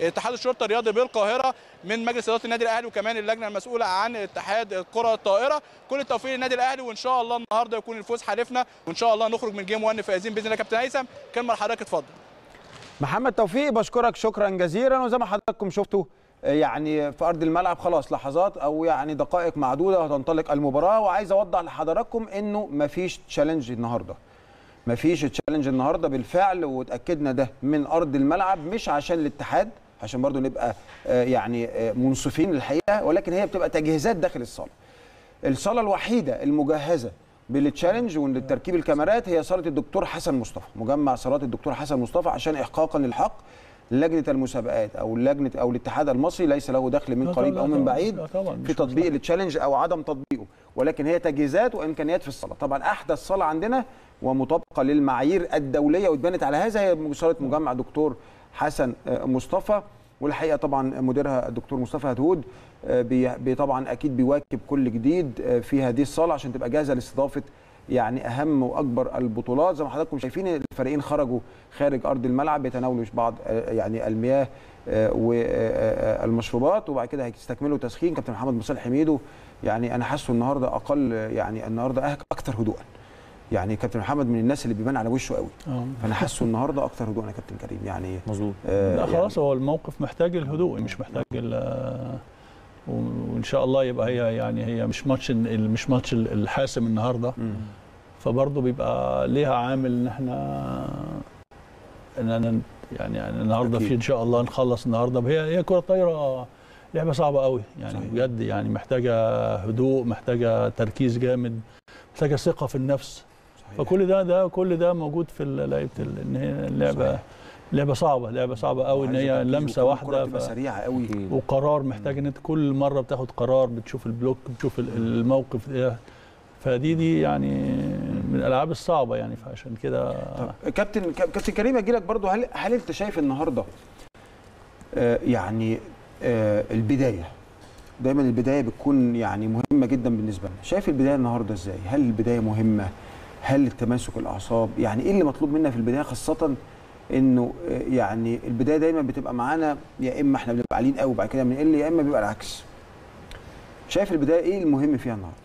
اتحاد الشرطة الرياضي بالقاهرة من مجلس إدارة النادي الأهلي وكمان اللجنة المسؤولة عن اتحاد الكرة الطائرة. كل التوفيق للنادي الأهلي وإن شاء الله النهارده يكون الفوز حليفنا وإن شاء الله نخرج من game 1 فايزين بإذن الله. كابتن هيثم كلمة لحضرتك اتفضل. محمد توفيق بشكرك شكرا جزيلا. وزي ما حضراتكم شفتوا يعني في أرض الملعب خلاص لحظات أو يعني دقائق معدودة هتنطلق المباراة. وعايز أوضح لحضراتكم إنه مفيش challenge النهارده. مفيش challenge النهارده بالفعل واتاكدنا ده من أرض الملعب مش عشان الاتحاد عشان برضو نبقى يعني منصفين للحقيقه ولكن هي بتبقى تجهيزات داخل الصالة. الصالة الوحيدة المجهزة بالتشالنج والتركيب الكاميرات هي صالة الدكتور حسن مصطفى مجمع صالات الدكتور حسن مصطفى عشان احقاقا للحق. لجنة المسابقات أو لجنة أو الاتحاد المصري ليس له دخل من قريب أو من بعيد في تطبيق التشالنج أو عدم تطبيقه ولكن هي تجهيزات وإمكانيات في الصالة. طبعا أحدث صالة عندنا ومطابقة للمعايير الدولية واتبنت على هذا هي صاله مجمع دكتور حسن مصطفى. والحقيقة طبعا مديرها الدكتور مصطفى هدهود بي طبعا أكيد بيواكب كل جديد في هذه الصالة عشان تبقى جاهزة لاستضافة يعني أهم وأكبر البطولات. زي ما حضراتكم شايفين الفريقين خرجوا خارج أرض الملعب بيتناولوا بعض يعني المياه والمشروبات وبعد كده هيستكملوا تسخين كابتن محمد مصالح حميدو. يعني أنا حاسه النهارده أقل يعني النهارده أكثر هدوءا. يعني كابتن محمد من الناس اللي بيبان على وشه قوي آه. فأنا حاسه النهارده أكثر هدوءا يا كابتن كريم يعني مظبوط آه لا خلاص هو الموقف محتاج الهدوء مش محتاج ال- وإن شاء الله يبقى هي يعني هي مش ماتش مش ماتش ال- الحاسم النهارده. فبرضه بيبقى ليها عامل إن إحنا إن أنا يعني, يعني النهارده. في إن شاء الله نخلص النهارده هي هي كرة طايرة لعبة صعبة قوي يعني صحيح. بجد يعني محتاجة هدوء محتاجة تركيز جامد محتاجة ثقة في النفس صحيح. فكل ده ده كل ده موجود في لعيبه إن هي اللعبه صحيح. لعبة صعبة لعبة صعبة قوي إن هي لمسة واحدة ف... سريعة قوي. وقرار محتاج إن أنت كل مرة بتاخد قرار بتشوف البلوك بتشوف ال- الموقف ده. فدي دي يعني من الألعاب الصعبة يعني فعشان كده كابتن كابتن كريم أجي لك برضه هل هل أنت شايف النهارده آه يعني آه البداية؟ دايما البداية بتكون يعني مهمة جدا بالنسبة لنا. شايف البداية النهارده إزاي؟ هل البداية مهمة؟ هل التماسك الأعصاب يعني إيه اللي مطلوب منا في البداية خاصة؟ إنه آه، يعني البداية دايما بتبقى معانا يا إما إحنا بنبقى عاليين قوي وبعد كده بنقل يا إما بيبقى العكس. شايف البداية إيه المهم فيها النهارده؟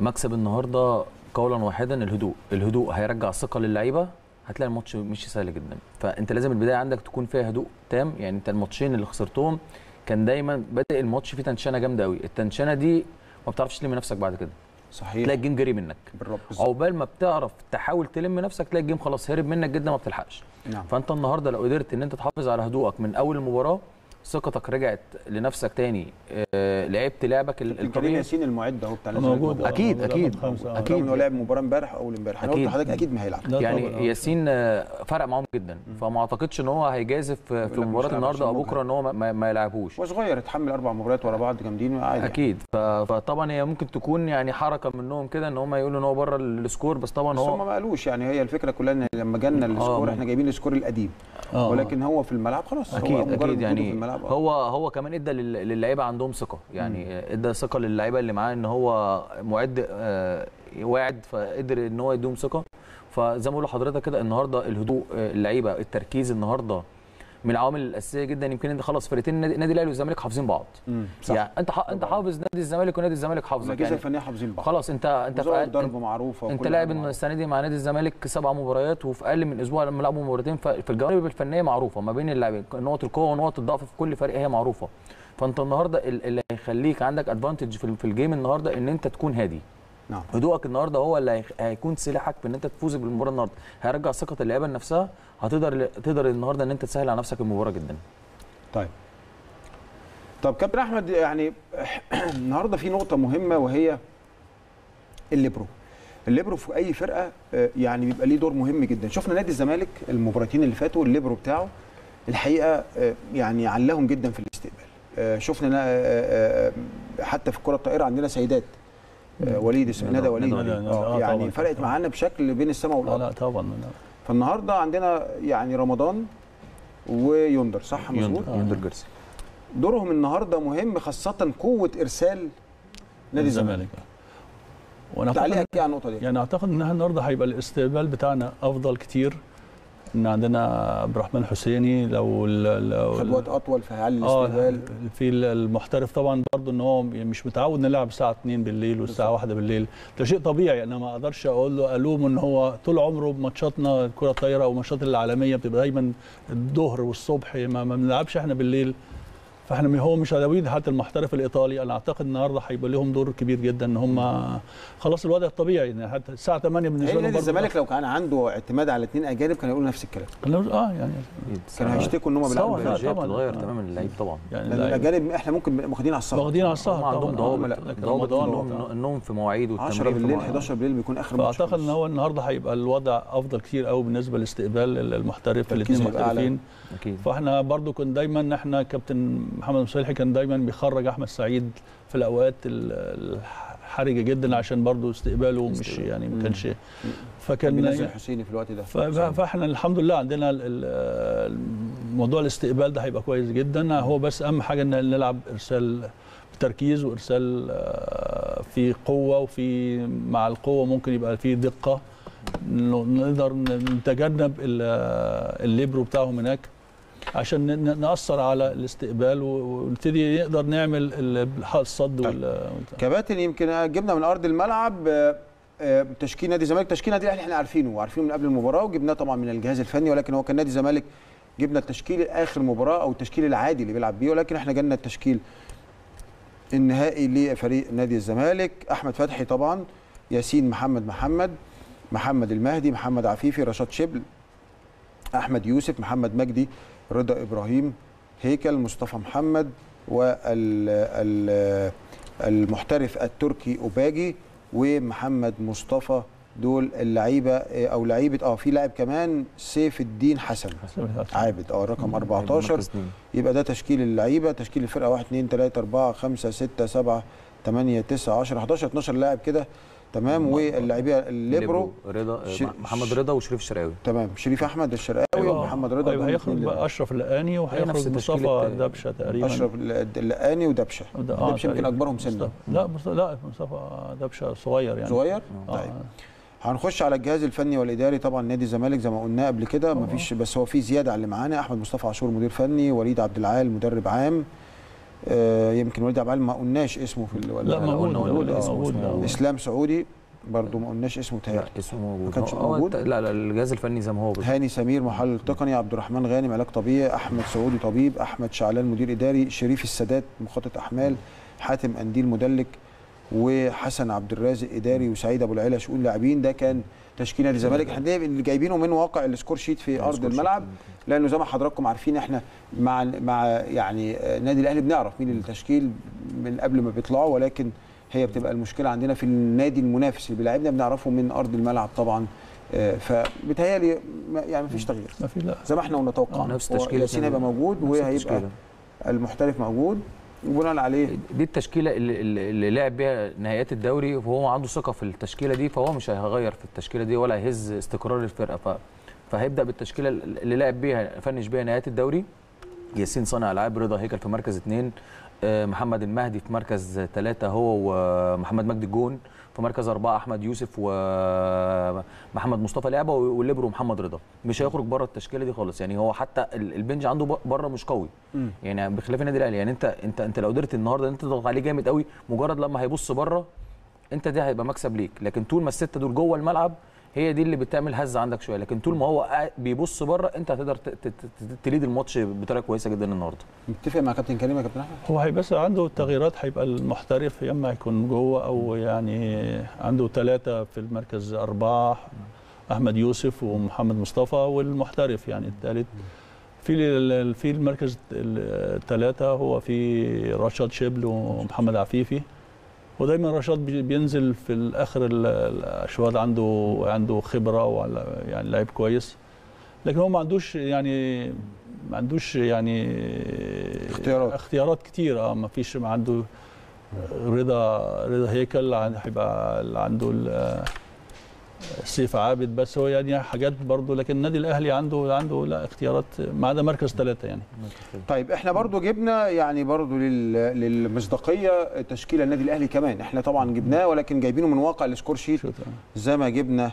مكسب النهارده قولا واحدا الهدوء. الهدوء هيرجع الثقه للعيبة هتلاقي الماتش مش سهل جدا. فأنت لازم البداية عندك تكون فيها هدوء تام يعني أنت الماتشين اللي خسرتهم كان دايما بادئ الماتش فيه تنشنة جامدة قوي التنشنة دي ما بتعرفش تلم نفسك بعد كده. صحيح. تلاقي ال game جري منك. بالرب. عقبال ما بتعرف تحاول تلم نفسك تلاقي ال game خلاص هرب منك جدا ما بتلحقش. نعم. فأنت النهارده لو قدرت إن أنت تحافظ على هدوءك من أول المباراة ثقتك رجعت لنفسك تاني آه لعبت لعبك الطبيعي؟ ياسين المعد اهو بتاع موجود. خمسة. أكيد. رغم انه لعب مباراة امبارح أو اول امبارح أنا قلت أكيد. لحضرتك أكيد ما هيلعب. يعني. ياسين آه، فرق معاهم جدا. فما أعتقدش إن هو هيجازف في مباراة النهارده أو بكرة إن هو ما- يلعبوش هو صغير اتحمل أربع مباريات ورا بعض جامدين. عادي أكيد. فطبعا هي ممكن تكون يعني حركة منهم كده إن هم يقولوا إن هو بره ال score بس طبعا بس هم هو ما قالوش. يعني هي الفكرة كلها إن لما جالنا ال score آه. إحنا جايبين ال score القديم. ولكن هو في الملعب خلاص. هو أكيد أكيد يعني الملعب آه. هو هو كمان إدى لل- للعيبة عندهم ثقة. يعني إدى ثقة للعيبة اللي معاه إن هو معد آه، واعد فقدر إن هو يديهم ثقة. فزي ما بقول لحضرتك كده النهارده الهدوء آه، اللعيبة التركيز النهارده من العوامل الأساسية جدا يمكن انت خلاص فرقتين النادي الأهلي والزمالك حافظين بعض. صح. يعني أنت ح- أنت حافظ نادي الزمالك ونادي الزمالك حافظك. الاجهزه يعني الفنية حافظين بعض؟ خلاص انت أنت في وزاوية أقل- ضرب معروفة أنت لاعب. السنة دي مع نادي الزمالك سبع مباريات وفي أقل من أسبوع لما لعبوا مباراتين فالجوانب الفنية معروفة ما بين اللاعبين. نقط القوة ونقط الضعف في كل فريق هي معروفة. فأنت النهارده ال- اللي هيخليك عندك ادفانتج في الجيم النهارده إن أنت تكون هادي. نعم. هدوءك النهارده هو اللي هيكون سلاحك في إن أنت تفوز بالمباراة النهارده. هيرجع ثقة اللعيبة لنفسها هتقدر تقدر النهارده إن أنت تسهل على نفسك المباراة جدا. طيب. طب كابتن أحمد يعني النهارده في نقطة مهمة وهي الليبرو. الليبرو في أي فرقة آه، يعني بيبقى ليه دور مهم جدا. شفنا نادي الزمالك المباراتين اللي فاتوا الليبرو بتاعه الحقيقة آه، يعني علاهم جدا في الاستقبال. آه، شفنا نا- حتى في الكره الطائرة عندنا سيدات وليد اسمها ندى وليد. وليد. آه، آه، يعني. فرقت معانا بشكل بين السماء لا والأرض. لا طبعا. فالنهاردة عندنا يعني رمضان ويندر صح؟ مظبوط؟ يندر يندر جيرسي. دورهم النهارده مهم خاصة قوة إرسال نادي الزمالك. وأنا تعليقك أعتقد إيه على النقطة دي؟ يعني أعتقد إن النهارده هيبقى الاستقبال بتاعنا أفضل كتير. إن عندنا عبد الرحمن حسيني لو خد وقت أطول في آه الاستقبال. في المحترف طبعا برضه إن هو مش متعود نلعب الساعة 2 بالليل والساعة 1 بالليل. ده شيء طبيعي أنا ما أقدرش أقول له الوم إن هو طول عمره بماتشاتنا الكرة الطايرة أو الماتشات العالمية بتبقى دايما الظهر والصبح ما بنلعبش إحنا بالليل. فاحنا هو مش هلاويد حتى المحترف الإيطالي. أنا أعتقد النهارده هيبقى لهم دور كبير جدا إن هم خلاص الوضع الطبيعي. يعني حتى الساعة 8 بالنسبة لهم نادي برضه الزمالك لو كان عنده اعتماد على اثنين أجانب كانوا يقولوا نفس الكلام. كانوا- آه يعني كانوا هيشتكوا إن هم بيلعبوا طبعاً، آه. تماما اللعيب طبعا. يعني الأجانب إحنا ممكن واخدين على السهر. واخدين على السهر عندهم طبعاً. ضوابط النوم- في مواعيد 10 والتمرين في بالليل مواعيد. 11 بالليل بيكون آخر ماتش. فأعتقد إن. هو النهارده هيبقى الوضع أفضل كتير قوي بالنسبة لاستقبال المحترف الاثنين هيبقى أعلى. محترفين. أكيد. فإحنا برضو كنا دايما إحنا كابتن محمد مصلحي كان دايما بيخرج أحمد سعيد في الأوقات ال- الحرجة جدا عشان برضو استقباله مش. يعني ما كانش كان فكان بينزل حسيني في الوقت ده. فإحنا الحمد لله عندنا موضوع الاستقبال ده هيبقى كويس جدا. هو بس أهم حاجة إن نلعب إرسال بتركيز وإرسال آه، في قوة وفي مع القوة ممكن يبقى في دقة. نقدر نتجنب ال- الليبرو بتاعهم هناك. عشان نأثر على الاستقبال ونبتدي نقدر نعمل ال- الصد وال كباتن يمكن جبنا من أرض الملعب آه، آه، تشكيل نادي الزمالك تشكيل نادي الأهلي إحنا عارفينه وعارفينه من قبل المباراة وجبناه طبعا من الجهاز الفني ولكن هو كان نادي الزمالك جبنا التشكيل اخر مباراة أو التشكيل العادي اللي بيلعب بيه ولكن إحنا جالنا التشكيل النهائي لفريق نادي الزمالك أحمد فتحي طبعا ياسين محمد محمد محمد المهدي محمد عفيفي رشاد شبل أحمد يوسف محمد مجدي رضا إبراهيم هيكل مصطفى محمد والمحترف التركي أوباجي ومحمد مصطفى. دول اللعيبة أو لعيبة آه في لاعب كمان سيف الدين حسن. عابد آه رقم 14 مركز اتنين. يبقى ده تشكيل اللعيبة. تشكيل الفرقة 1 2 3 4 5 6 7 8 9 10 11 12 لاعب كده. تمام واللاعبيه الليبرو رضا ش- محمد رضا وشريف الشرقاوي تمام شريف أحمد الشرقاوي ومحمد رضا طيب دول هيخرج بقى أشرف اللقاني نفس وهيخرج مصطفى دبشة تقريبا. أشرف اللقاني ودبشة. آه، دبشة يمكن. أكبرهم سنا. لا مصطفى لا مصطفى دبشة صغير يعني. صغير؟ آه. طيب. هنخش على الجهاز الفني والإداري. طبعا نادي الزمالك زي ما قلنا قبل كده مفيش بس هو في زيادة على اللي معانا. أحمد مصطفى عاشور مدير فني وليد عبد العال مدرب عام. يمكن وليد عبد العال ما قلناش اسمه في ال- ولا لا موجود قلنا- موجود اسمه،. إسلام سعودي برضو ما قلناش اسمه لا تهيألي اسمه موجود ما كانش موجود؟ لا لا الجهاز الفني زي ما هو بالظبط. هاني سمير محلل تقني عبد الرحمن غانم علاج طبيعي أحمد سعودي طبيب أحمد شعلان مدير إداري شريف السادات مخطط أحمال حاتم أنديل مدلك وحسن عبد الرازق إداري وسعيد أبو العلا شؤون لاعبين ده كان تشكيل نادي الزمالك إحنا اللي جايبينه من واقع ال score sheet في أرض. الملعب. لأنه زي ما حضراتكم عارفين إحنا مع مع يعني آه، نادي الأهلي بنعرف مين التشكيل من قبل ما بيطلعوا ولكن هي بتبقى المشكلة عندنا في النادي المنافس اللي بيلعبنا بنعرفه من أرض الملعب طبعا. آه، فبتهيألي ما- يعني مفيش تغيير. ما في لا. زي ما إحنا نتوقع آه، نفس هو تشكيلة ياسين هيبقى موجود وهيبقى. المحترف موجود. وبناء عليه. دي التشكيلة اللي, اللي لعب بيها نهائيات الدوري وهو عنده ثقة في التشكيلة دي فهو مش هيغير في التشكيلة دي ولا هيهز استقرار الفرقة. ف... فهيبدأ بالتشكيلة اللي لعب بيها فنش بيها نهائيات الدوري. ياسين صانع ألعاب رضا هيكل في مركز اثنين آه، محمد المهدي في مركز ثلاثة هو ومحمد مجدي الجون. في مركز أربعة أحمد يوسف ومحمد مصطفى لعبة والليبرو محمد رضا. مش هيخرج بره التشكيلة دي خالص. يعني هو حتى ال- ال bench عنده بره مش قوي. يعني بخلاف النادي الأهلي. يعني انت انت انت لو قدرت النهارده انت تضغط عليه جامد قوي مجرد لما هيبص بره انت دي هيبقى مكسب ليك. لكن طول ما الستة دول جوه الملعب هي دي اللي بتعمل هزه عندك شوية. لكن طول ما هو قاعد بيبص بره انت هتقدر ت- ت- ت- تليد الماتش بطريقة كويسة جدا النهارده. متفق مع كابتن كريم يا كابتن أحمد؟ هو هي بس عنده التغييرات هيبقى المحترف يا إما هيكون جوه أو يعني عنده ثلاثة في المركز أربعة أحمد يوسف ومحمد مصطفى والمحترف يعني الثالث في ال- في المركز الثلاثه هو في رشاد شبل ومحمد عفيفي. ودايما رشاد بي- بينزل في الآخر ال- الاشواط عنده عنده خبرة وعلى يعني لعيب كويس لكن هو ما عندوش يعني ما عندوش يعني اختيارات. اختيارات كتير آه ما فيش ما عنده رضا رضا هيكل هيبقى عنده سيف عابد بس هو يعني حاجات برضه لكن النادي الأهلي عنده عنده لا اختيارات ما عدا مركز ثلاثة يعني. طيب إحنا برضو جبنا يعني برضو لل... للمصداقية تشكيل النادي الأهلي كمان. إحنا طبعا جبناه ولكن جايبينه من واقع ال score sheet زي ما جبنا.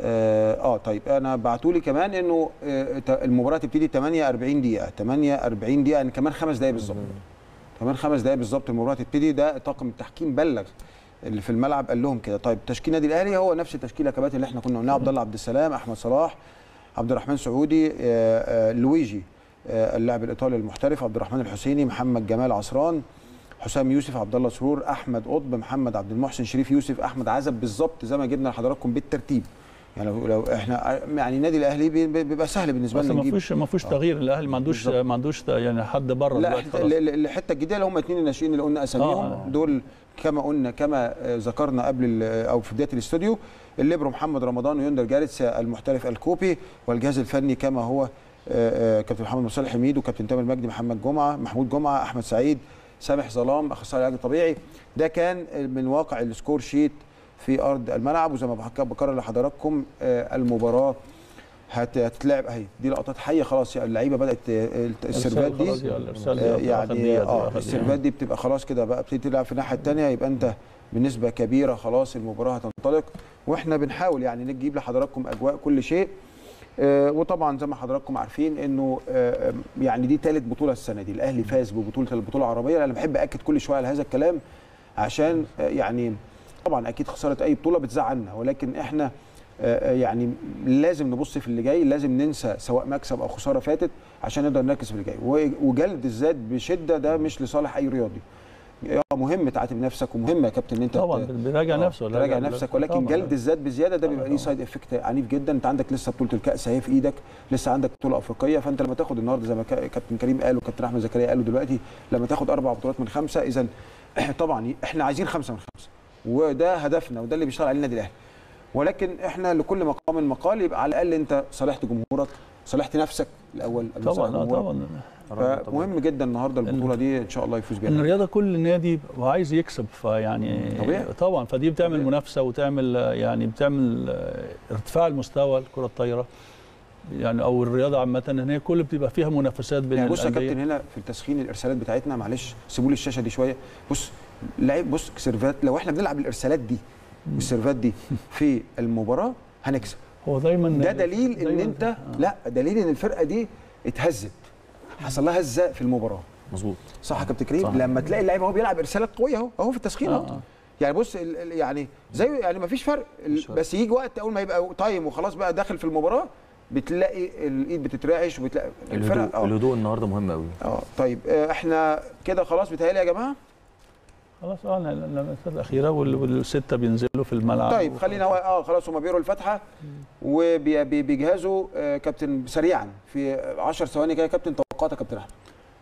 آه, آه طيب أنا بعتوا لي كمان إنه آه ت- المباراة تبتدي 48 دقيقة. 48 دقيقة يعني كمان خمس دقائق بالظبط. كمان خمس دقائق بالظبط المباراة تبتدي. ده طاقم التحكيم بلغ. اللي في الملعب قال لهم كده. طيب تشكيل النادي الأهلي هو نفس التشكيلة كبات اللي إحنا كنا قلناها عبد الله عبد السلام أحمد صلاح عبد الرحمن سعودي آه، آه، لويجي آه، اللاعب الإيطالي المحترف عبد الرحمن الحسيني محمد جمال عصران حسام يوسف عبد الله سرور أحمد قطب محمد عبد المحسن شريف يوسف أحمد عزب بالظبط زي ما جبنا لحضراتكم بالترتيب. يعني لو, إحنا يعني النادي الأهلي بي- بي- بيبقى سهل بالنسبة لنا ما فيش ما فيش تغيير الأهلي ما عندوش. ما عندوش يعني حد بره لا الحتة الجديدة اللي هم اثنين الناشئين اللي قلنا أساميهم آه. دول كما قلنا كما ذكرنا قبل أو في بداية الاستوديو الليبرو محمد رمضان ويندر جاريتس المحترف الكوبي والجهاز الفني كما هو آه، آه، كابتن محمد مصالح حميد وكابتن تامر مجدي محمد جمعة محمود جمعة أحمد سعيد سامح ظلام اخصائي العلاج الطبيعي ده كان من واقع ال score sheet في أرض الملعب وزي ما بكرر لحضراتكم آه، المباراة هتتلعب. اهي دي لقطات حية خلاص. يعني اللعيبة بدأت السيرفات دي يعني آه، يعني آه السيرفات. دي بتبقى خلاص كده بقى بتبتدي تلعب في الناحية الثانية يبقى أنت بنسبة كبيرة خلاص المباراة هتنطلق. وإحنا بنحاول يعني نجيب لحضراتكم أجواء كل شيء. آه، وطبعا زي ما حضراتكم عارفين إنه آه، يعني دي ثالث بطولة السنة دي. الأهلي فاز ببطولة البطولة العربية. أنا بحب اكد كل شوية على هذا الكلام عشان يعني طبعا أكيد خساره أي بطولة بتزعلنا ولكن إحنا يعني لازم نبص في اللي جاي لازم ننسى سواء مكسب أو خسارة فاتت عشان نقدر نركز في اللي جاي. وجلد الذات بشدة ده مش لصالح أي رياضي. آه، مهم تعاتب نفسك ومهم يا كابتن إن أنت طبعا بيراجع آه، نفسه ولا تراجع نفسك. ولكن طبعاً. جلد الذات بزيادة ده بيبقى ليه. side effect عنيف جدا. أنت عندك لسه بطولة الكأس أهي في إيدك لسه عندك بطولة أفريقية. فأنت لما تاخد النهارده زي ما كا- كابتن كريم قال وكابتن أحمد زكريا قالوا دلوقتي لما تاخد أربع بطولات من خمسة اذا طبعا إحنا عايزين خمسة من خمسة. وده هدفنا وده اللي بيشتغل عليه النادي الأهلي. ولكن إحنا لكل مقام مقال يبقى على الأقل أنت صالحت جمهورك صالحت نفسك الأول طبعا. طبعا فمهم جدا النهارده البطولة دي إن شاء الله يفوز بيها إن الرياضه كل نادي هو عايز يكسب فيعني طبيعي. طبعا فدي بتعمل طبيعي. منافسة وتعمل يعني بتعمل آه، ارتفاع المستوى الكرة الطايرة يعني أو الرياضة عامة إن هي كل بتبقى فيها منافسات بين يعني بص يا. كابتن هنا في التسخين الإرسالات بتاعتنا معلش سيبوا لي الشاشة دي شوية بص لعيب بص سيرفات لو إحنا بنلعب الإرسالات دي والسيرفات دي في المباراة هنكسب. هو دايما ده دليل إن دايماً- أنت آه. لا دليل إن الفرقة دي اتهزت. حصل لها هزة في المباراة. مظبوط. صح يا كابتن كريم؟ صح. لما تلاقي اللعيب هو بيلعب ارسالات قويه أهو أهو في التسخين أهو. آه، آه. يعني بص ال- ال- يعني زي يعني ما فيش فرق. بس يجي وقت أول ما يبقى تايم وخلاص بقى داخل في المباراة بتلاقي الإيد بتترعش وبتلاقي الفرق الهدوء آه. الهدوء النهارده مهم قوي آه طيب آه، إحنا كده خلاص بيتهيألي يا جماعة خلاص آه اللمسات الأخيرة وال- والستة بينزلوا في الملعب. طيب خلينا هو آه خلاص هم بيقروا الفاتحة وبيجهزوا آه كابتن سريعا في 10 ثواني كده. كابتن توقعات يا كابتن أحمد؟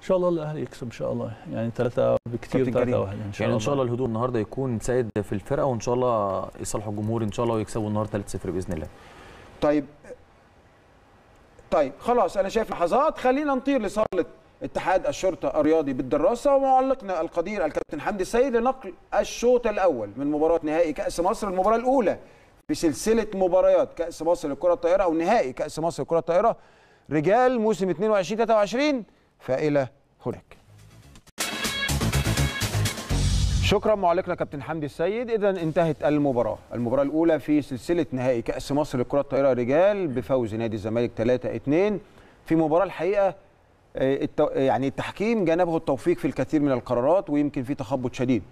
إن شاء الله الأهلي يكسب إن شاء الله. يعني ثلاثة بكثير ثلاثة. واحد إن شاء يعني الله. ان شاء الله الهدوء النهارده يكون سائد في الفرقة وإن شاء الله يصالحوا الجمهور إن شاء الله ويكسبوا النهارده 3-0 بإذن الله. طيب طيب خلاص أنا شايف لحظات. خلينا نطير لصالة اتحاد الشرطة الرياضي بالدراسة ومعلقنا القدير الكابتن حمدي السيد لنقل الشوط الأول من مباراة نهائي كأس مصر. المباراة الأولى في سلسلة مباريات كأس مصر لكرة الطائرة أو نهائي كأس مصر لكرة الطائرة. رجال موسم 22 23 فالى هناك. شكرا معلقنا كابتن حمدي السيد. اذا انتهت المباراة. المباراة الأولى في سلسلة نهائي كأس مصر لكرة الطائرة رجال بفوز نادي الزمالك 3-2 في مباراة الحقيقة يعني التحكيم جانبه التوفيق في الكثير من القرارات ويمكن في تخبط شديد.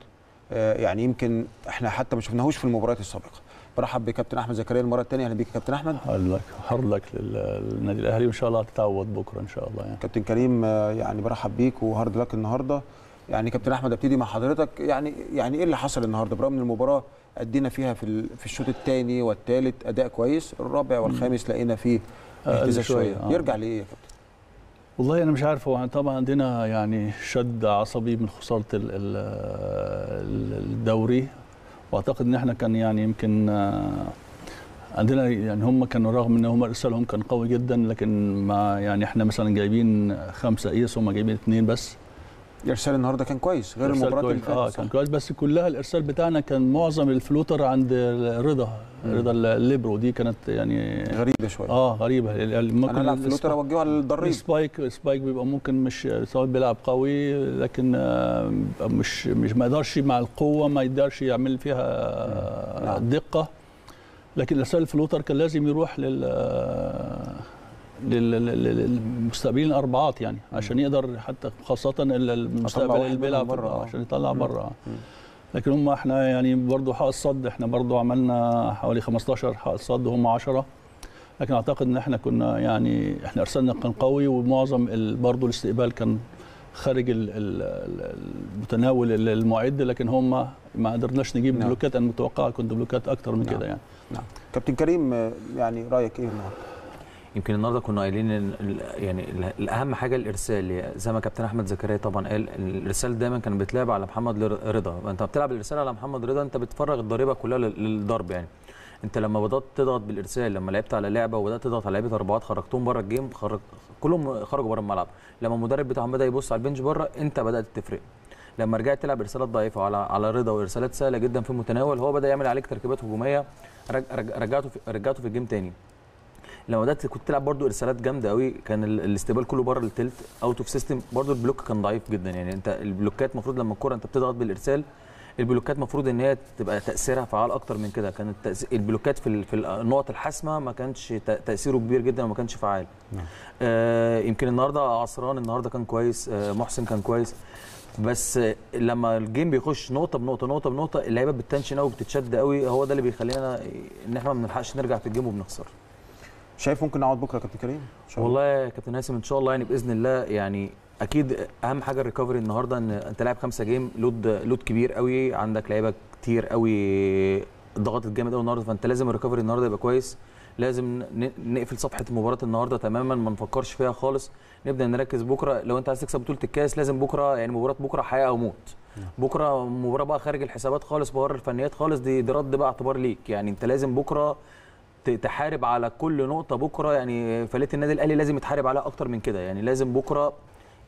آه، يعني يمكن إحنا حتى ما شفناهوش في المباريات السابقة. برحب بكابتن أحمد زكريا المرة الثانية أهلا بيك يا كابتن أحمد. لك لل- للنادي الأهلي وإن شاء الله هتتعوض بكرة إن شاء الله يعني. كابتن كريم آه، يعني برحب بيك وهارد لك النهارده. يعني كابتن أحمد أبتدي مع حضرتك. يعني يعني إيه اللي حصل النهارده؟ برغم إن المباراة أدينا فيها في في الشوط الثاني والثالث أداء كويس الرابع والخامس لقينا فيه اهتزاز شوية شوية، آه. يرجع لإيه يا كابتن؟ والله أنا مش عارف هو طبعا عندنا يعني شد عصبي من خساره ال- ال- ال- الدوري. وأعتقد إن إحنا كان يعني يمكن آه، عندنا يعني هم كانوا رغم إن هم أرسالهم كان قوي جدا لكن ما يعني إحنا مثلا جايبين خمسة ace هم جايبين اثنين بس. الإرسال النهارده كان كويس غير المباراة اللي كويس. آه فاتت كان؟ كويس. بس كلها الإرسال بتاعنا كان معظم ال floater عند رضا رضا الليبرو. دي كانت يعني غريبة شوية. آه غريبة. ممكن أنا العب floater اوجهه على الضريب spike spike بيبقى ممكن مش سواء بيلعب قوي لكن آه، مش مش ما يقدرش مع القوة ما يقدرش يعمل فيها آه، نعم. دقة. لكن إرسال الفلوتر كان لازم يروح لل لل- للمستقبلين الأربعات يعني عشان يقدر حتى خاصة ال- المستقبل اللي بيلعب بره،. عشان يطلع. بره. لكن هم إحنا يعني برضه حق الصد إحنا برضه عملنا حوالي 15 حق صد وهم 10 لكن أعتقد إن إحنا كنا يعني إحنا ارسالنا كان قوي ومعظم برضه الاستقبال كان خارج ال- ال- ال- المتناول ال- المعد لكن هم ما قدرناش نجيب نعم. بلوكات أنا متوقع كنت بلوكات أكتر من نعم. كده يعني نعم كابتن كريم يعني رأيك إيه النهارده يمكن النهارده كنا قايلين ال- يعني ال- الأهم حاجة الإرسال زي ما كابتن أحمد زكريا طبعا قال الإرسال دايما كان بيتلعب على محمد رضا. أنت بتلعب الإرسال على محمد رضا أنت بتفرغ الضريبة كلها لل- للضرب يعني. أنت لما بدأت تضغط بالإرسال لما لعبت على لعبة وبدأت تضغط على لعيبة أربعات خرجتهم بره ال game خرج كلهم خرجوا بره الملعب. لما المدرب بتاعهم بدا يبص على ال bench بره أنت بدأت تفرق. لما رجعت تلعب إرسالات ضعيفة على على رضا وإرسالات سهلة جدا في المتناول هو بدأ يعمل عليك تركيبات هجومية رج- رج- رجعته في رجعته في ال game تاني. لما بدأت كنت تلعب برضو إرسالات جامدة قوي كان ال- الاستقبال كله بره التلت out of system برضو ال block كان ضعيف جدا. يعني أنت البلوكات المفروض لما الكره أنت بتضغط بالإرسال البلوكات المفروض إن هي تبقى تأثيرها فعال أكتر من كده. كانت التأس- البلوكات في في النقط الحاسمة ما كانش تأثيره كبير جدا وما كانش فعال. نعم. آه يمكن النهارده عصران النهارده كان كويس آه محسن كان كويس. بس لما ال game بيخش نقطة بنقطة نقطة بنقطة اللعيبة بتتنشن قوي بتتشد قوي هو ده اللي بيخلينا إن إحنا ما بنلحقش نرجع في ال game وبنخسر. شايف ممكن نقعد بكرة يا كابتن كريم. والله يا كابتن هاسم إن شاء الله يعني بإذن الله يعني أكيد أهم حاجة ال recovery النهارده إن أنت لاعب خمسة game load load كبير قوي عندك لعيبة كتير قوي ضغطت جامد قوي النهارده فأنت لازم الريكفري النهارده يبقى كويس. لازم نقفل صفحة المباراه النهارده تماما ما نفكرش فيها خالص. نبدأ نركز بكرة. لو أنت عايز تكسب بطولة الكاس لازم بكرة يعني مباراة بكرة حياة أو موت. بكرة مباراة بقى خارج الحسابات خالص بره الفنيات خالص دي, دي رد بقى اعتبار ليك. يعني أنت لازم بكرة تحارب على كل نقطة بكرة يعني فليه النادي الأهلي لازم يتحارب عليها أكتر من كده. يعني لازم بكرة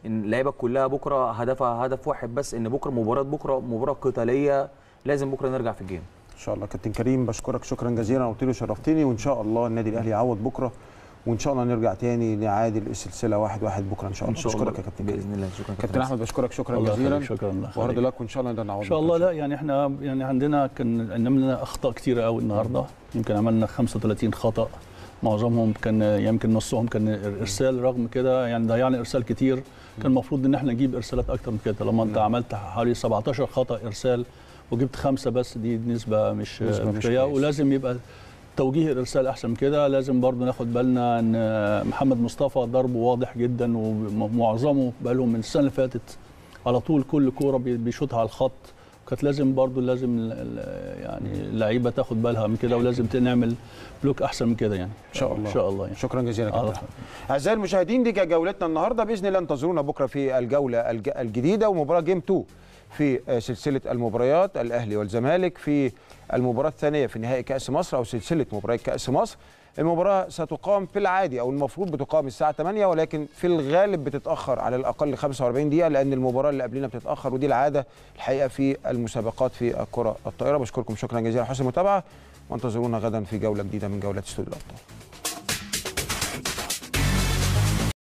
اللعيبه كلها بكرة هدفها هدف واحد بس إن بكرة مباراة بكرة مباراة قتالية لازم بكرة نرجع في الجيم. إن شاء الله كابتن كريم بشكرك شكرا جزيلا له شرفتني وإن شاء الله النادي الأهلي يعوض بكرة وإن شاء الله نرجع تاني نعادل السلسلة واحد واحد بكرة إن شاء الله. إن شاء الله. بشكرك يا كابتن. بإذن الله. شكرا كابتن أحمد بشكرك. شكرا جزيلا. شكرا. يخليك. لك وان شاء الله نقدر نعوض إن شاء الله. لا يعني إحنا يعني عندنا كان عملنا أخطاء كتيرة قوي النهارده. يمكن عملنا 35 خطأ. معظمهم كان يمكن نصهم كان إرسال رغم كده. يعني ضيعنا إرسال كتير. كان المفروض إن إحنا نجيب إرسالات أكتر من كده. لما أنت عملت حوالي 17 خطأ إرسال وجبت خمسة بس دي نسبة مش نسبة مش. ولازم يبقى توجيه الارسال أحسن من كده. لازم برضو ناخد بالنا إن محمد مصطفى ضربه واضح جدا ومعظمه بقالهم من السنة اللي فاتت على طول كل كورة بي- بيشوطها على الخط. كانت لازم برضو لازم يعني اللعيبة تاخد بالها من كده ولازم نعمل block أحسن من كده يعني. إن شاء الله. إن شاء الله يعني. شكرا جزيلا يا كابتن. أعزائي المشاهدين دي كانت جولتنا النهارده. بإذن الله انتظرونا بكرة في الجولة الج- الجديدة ومباراة game 2 في آه، سلسلة المباريات الأهلي والزمالك في المباراة الثانية في نهائي كأس مصر أو سلسلة مباريات كأس مصر. المباراة ستقام في العادي أو المفروض بتقام الساعة 8 ولكن في الغالب بتتأخر على الأقل 45 دقيقة لأن المباراة اللي قبلنا بتتأخر ودي العادة الحقيقة في المسابقات في الكرة الطائره بشكركم شكرا جزيلا حسن المتابعة وانتظرونا غدا في جولة جديدة من جولات استوديو الأبطال.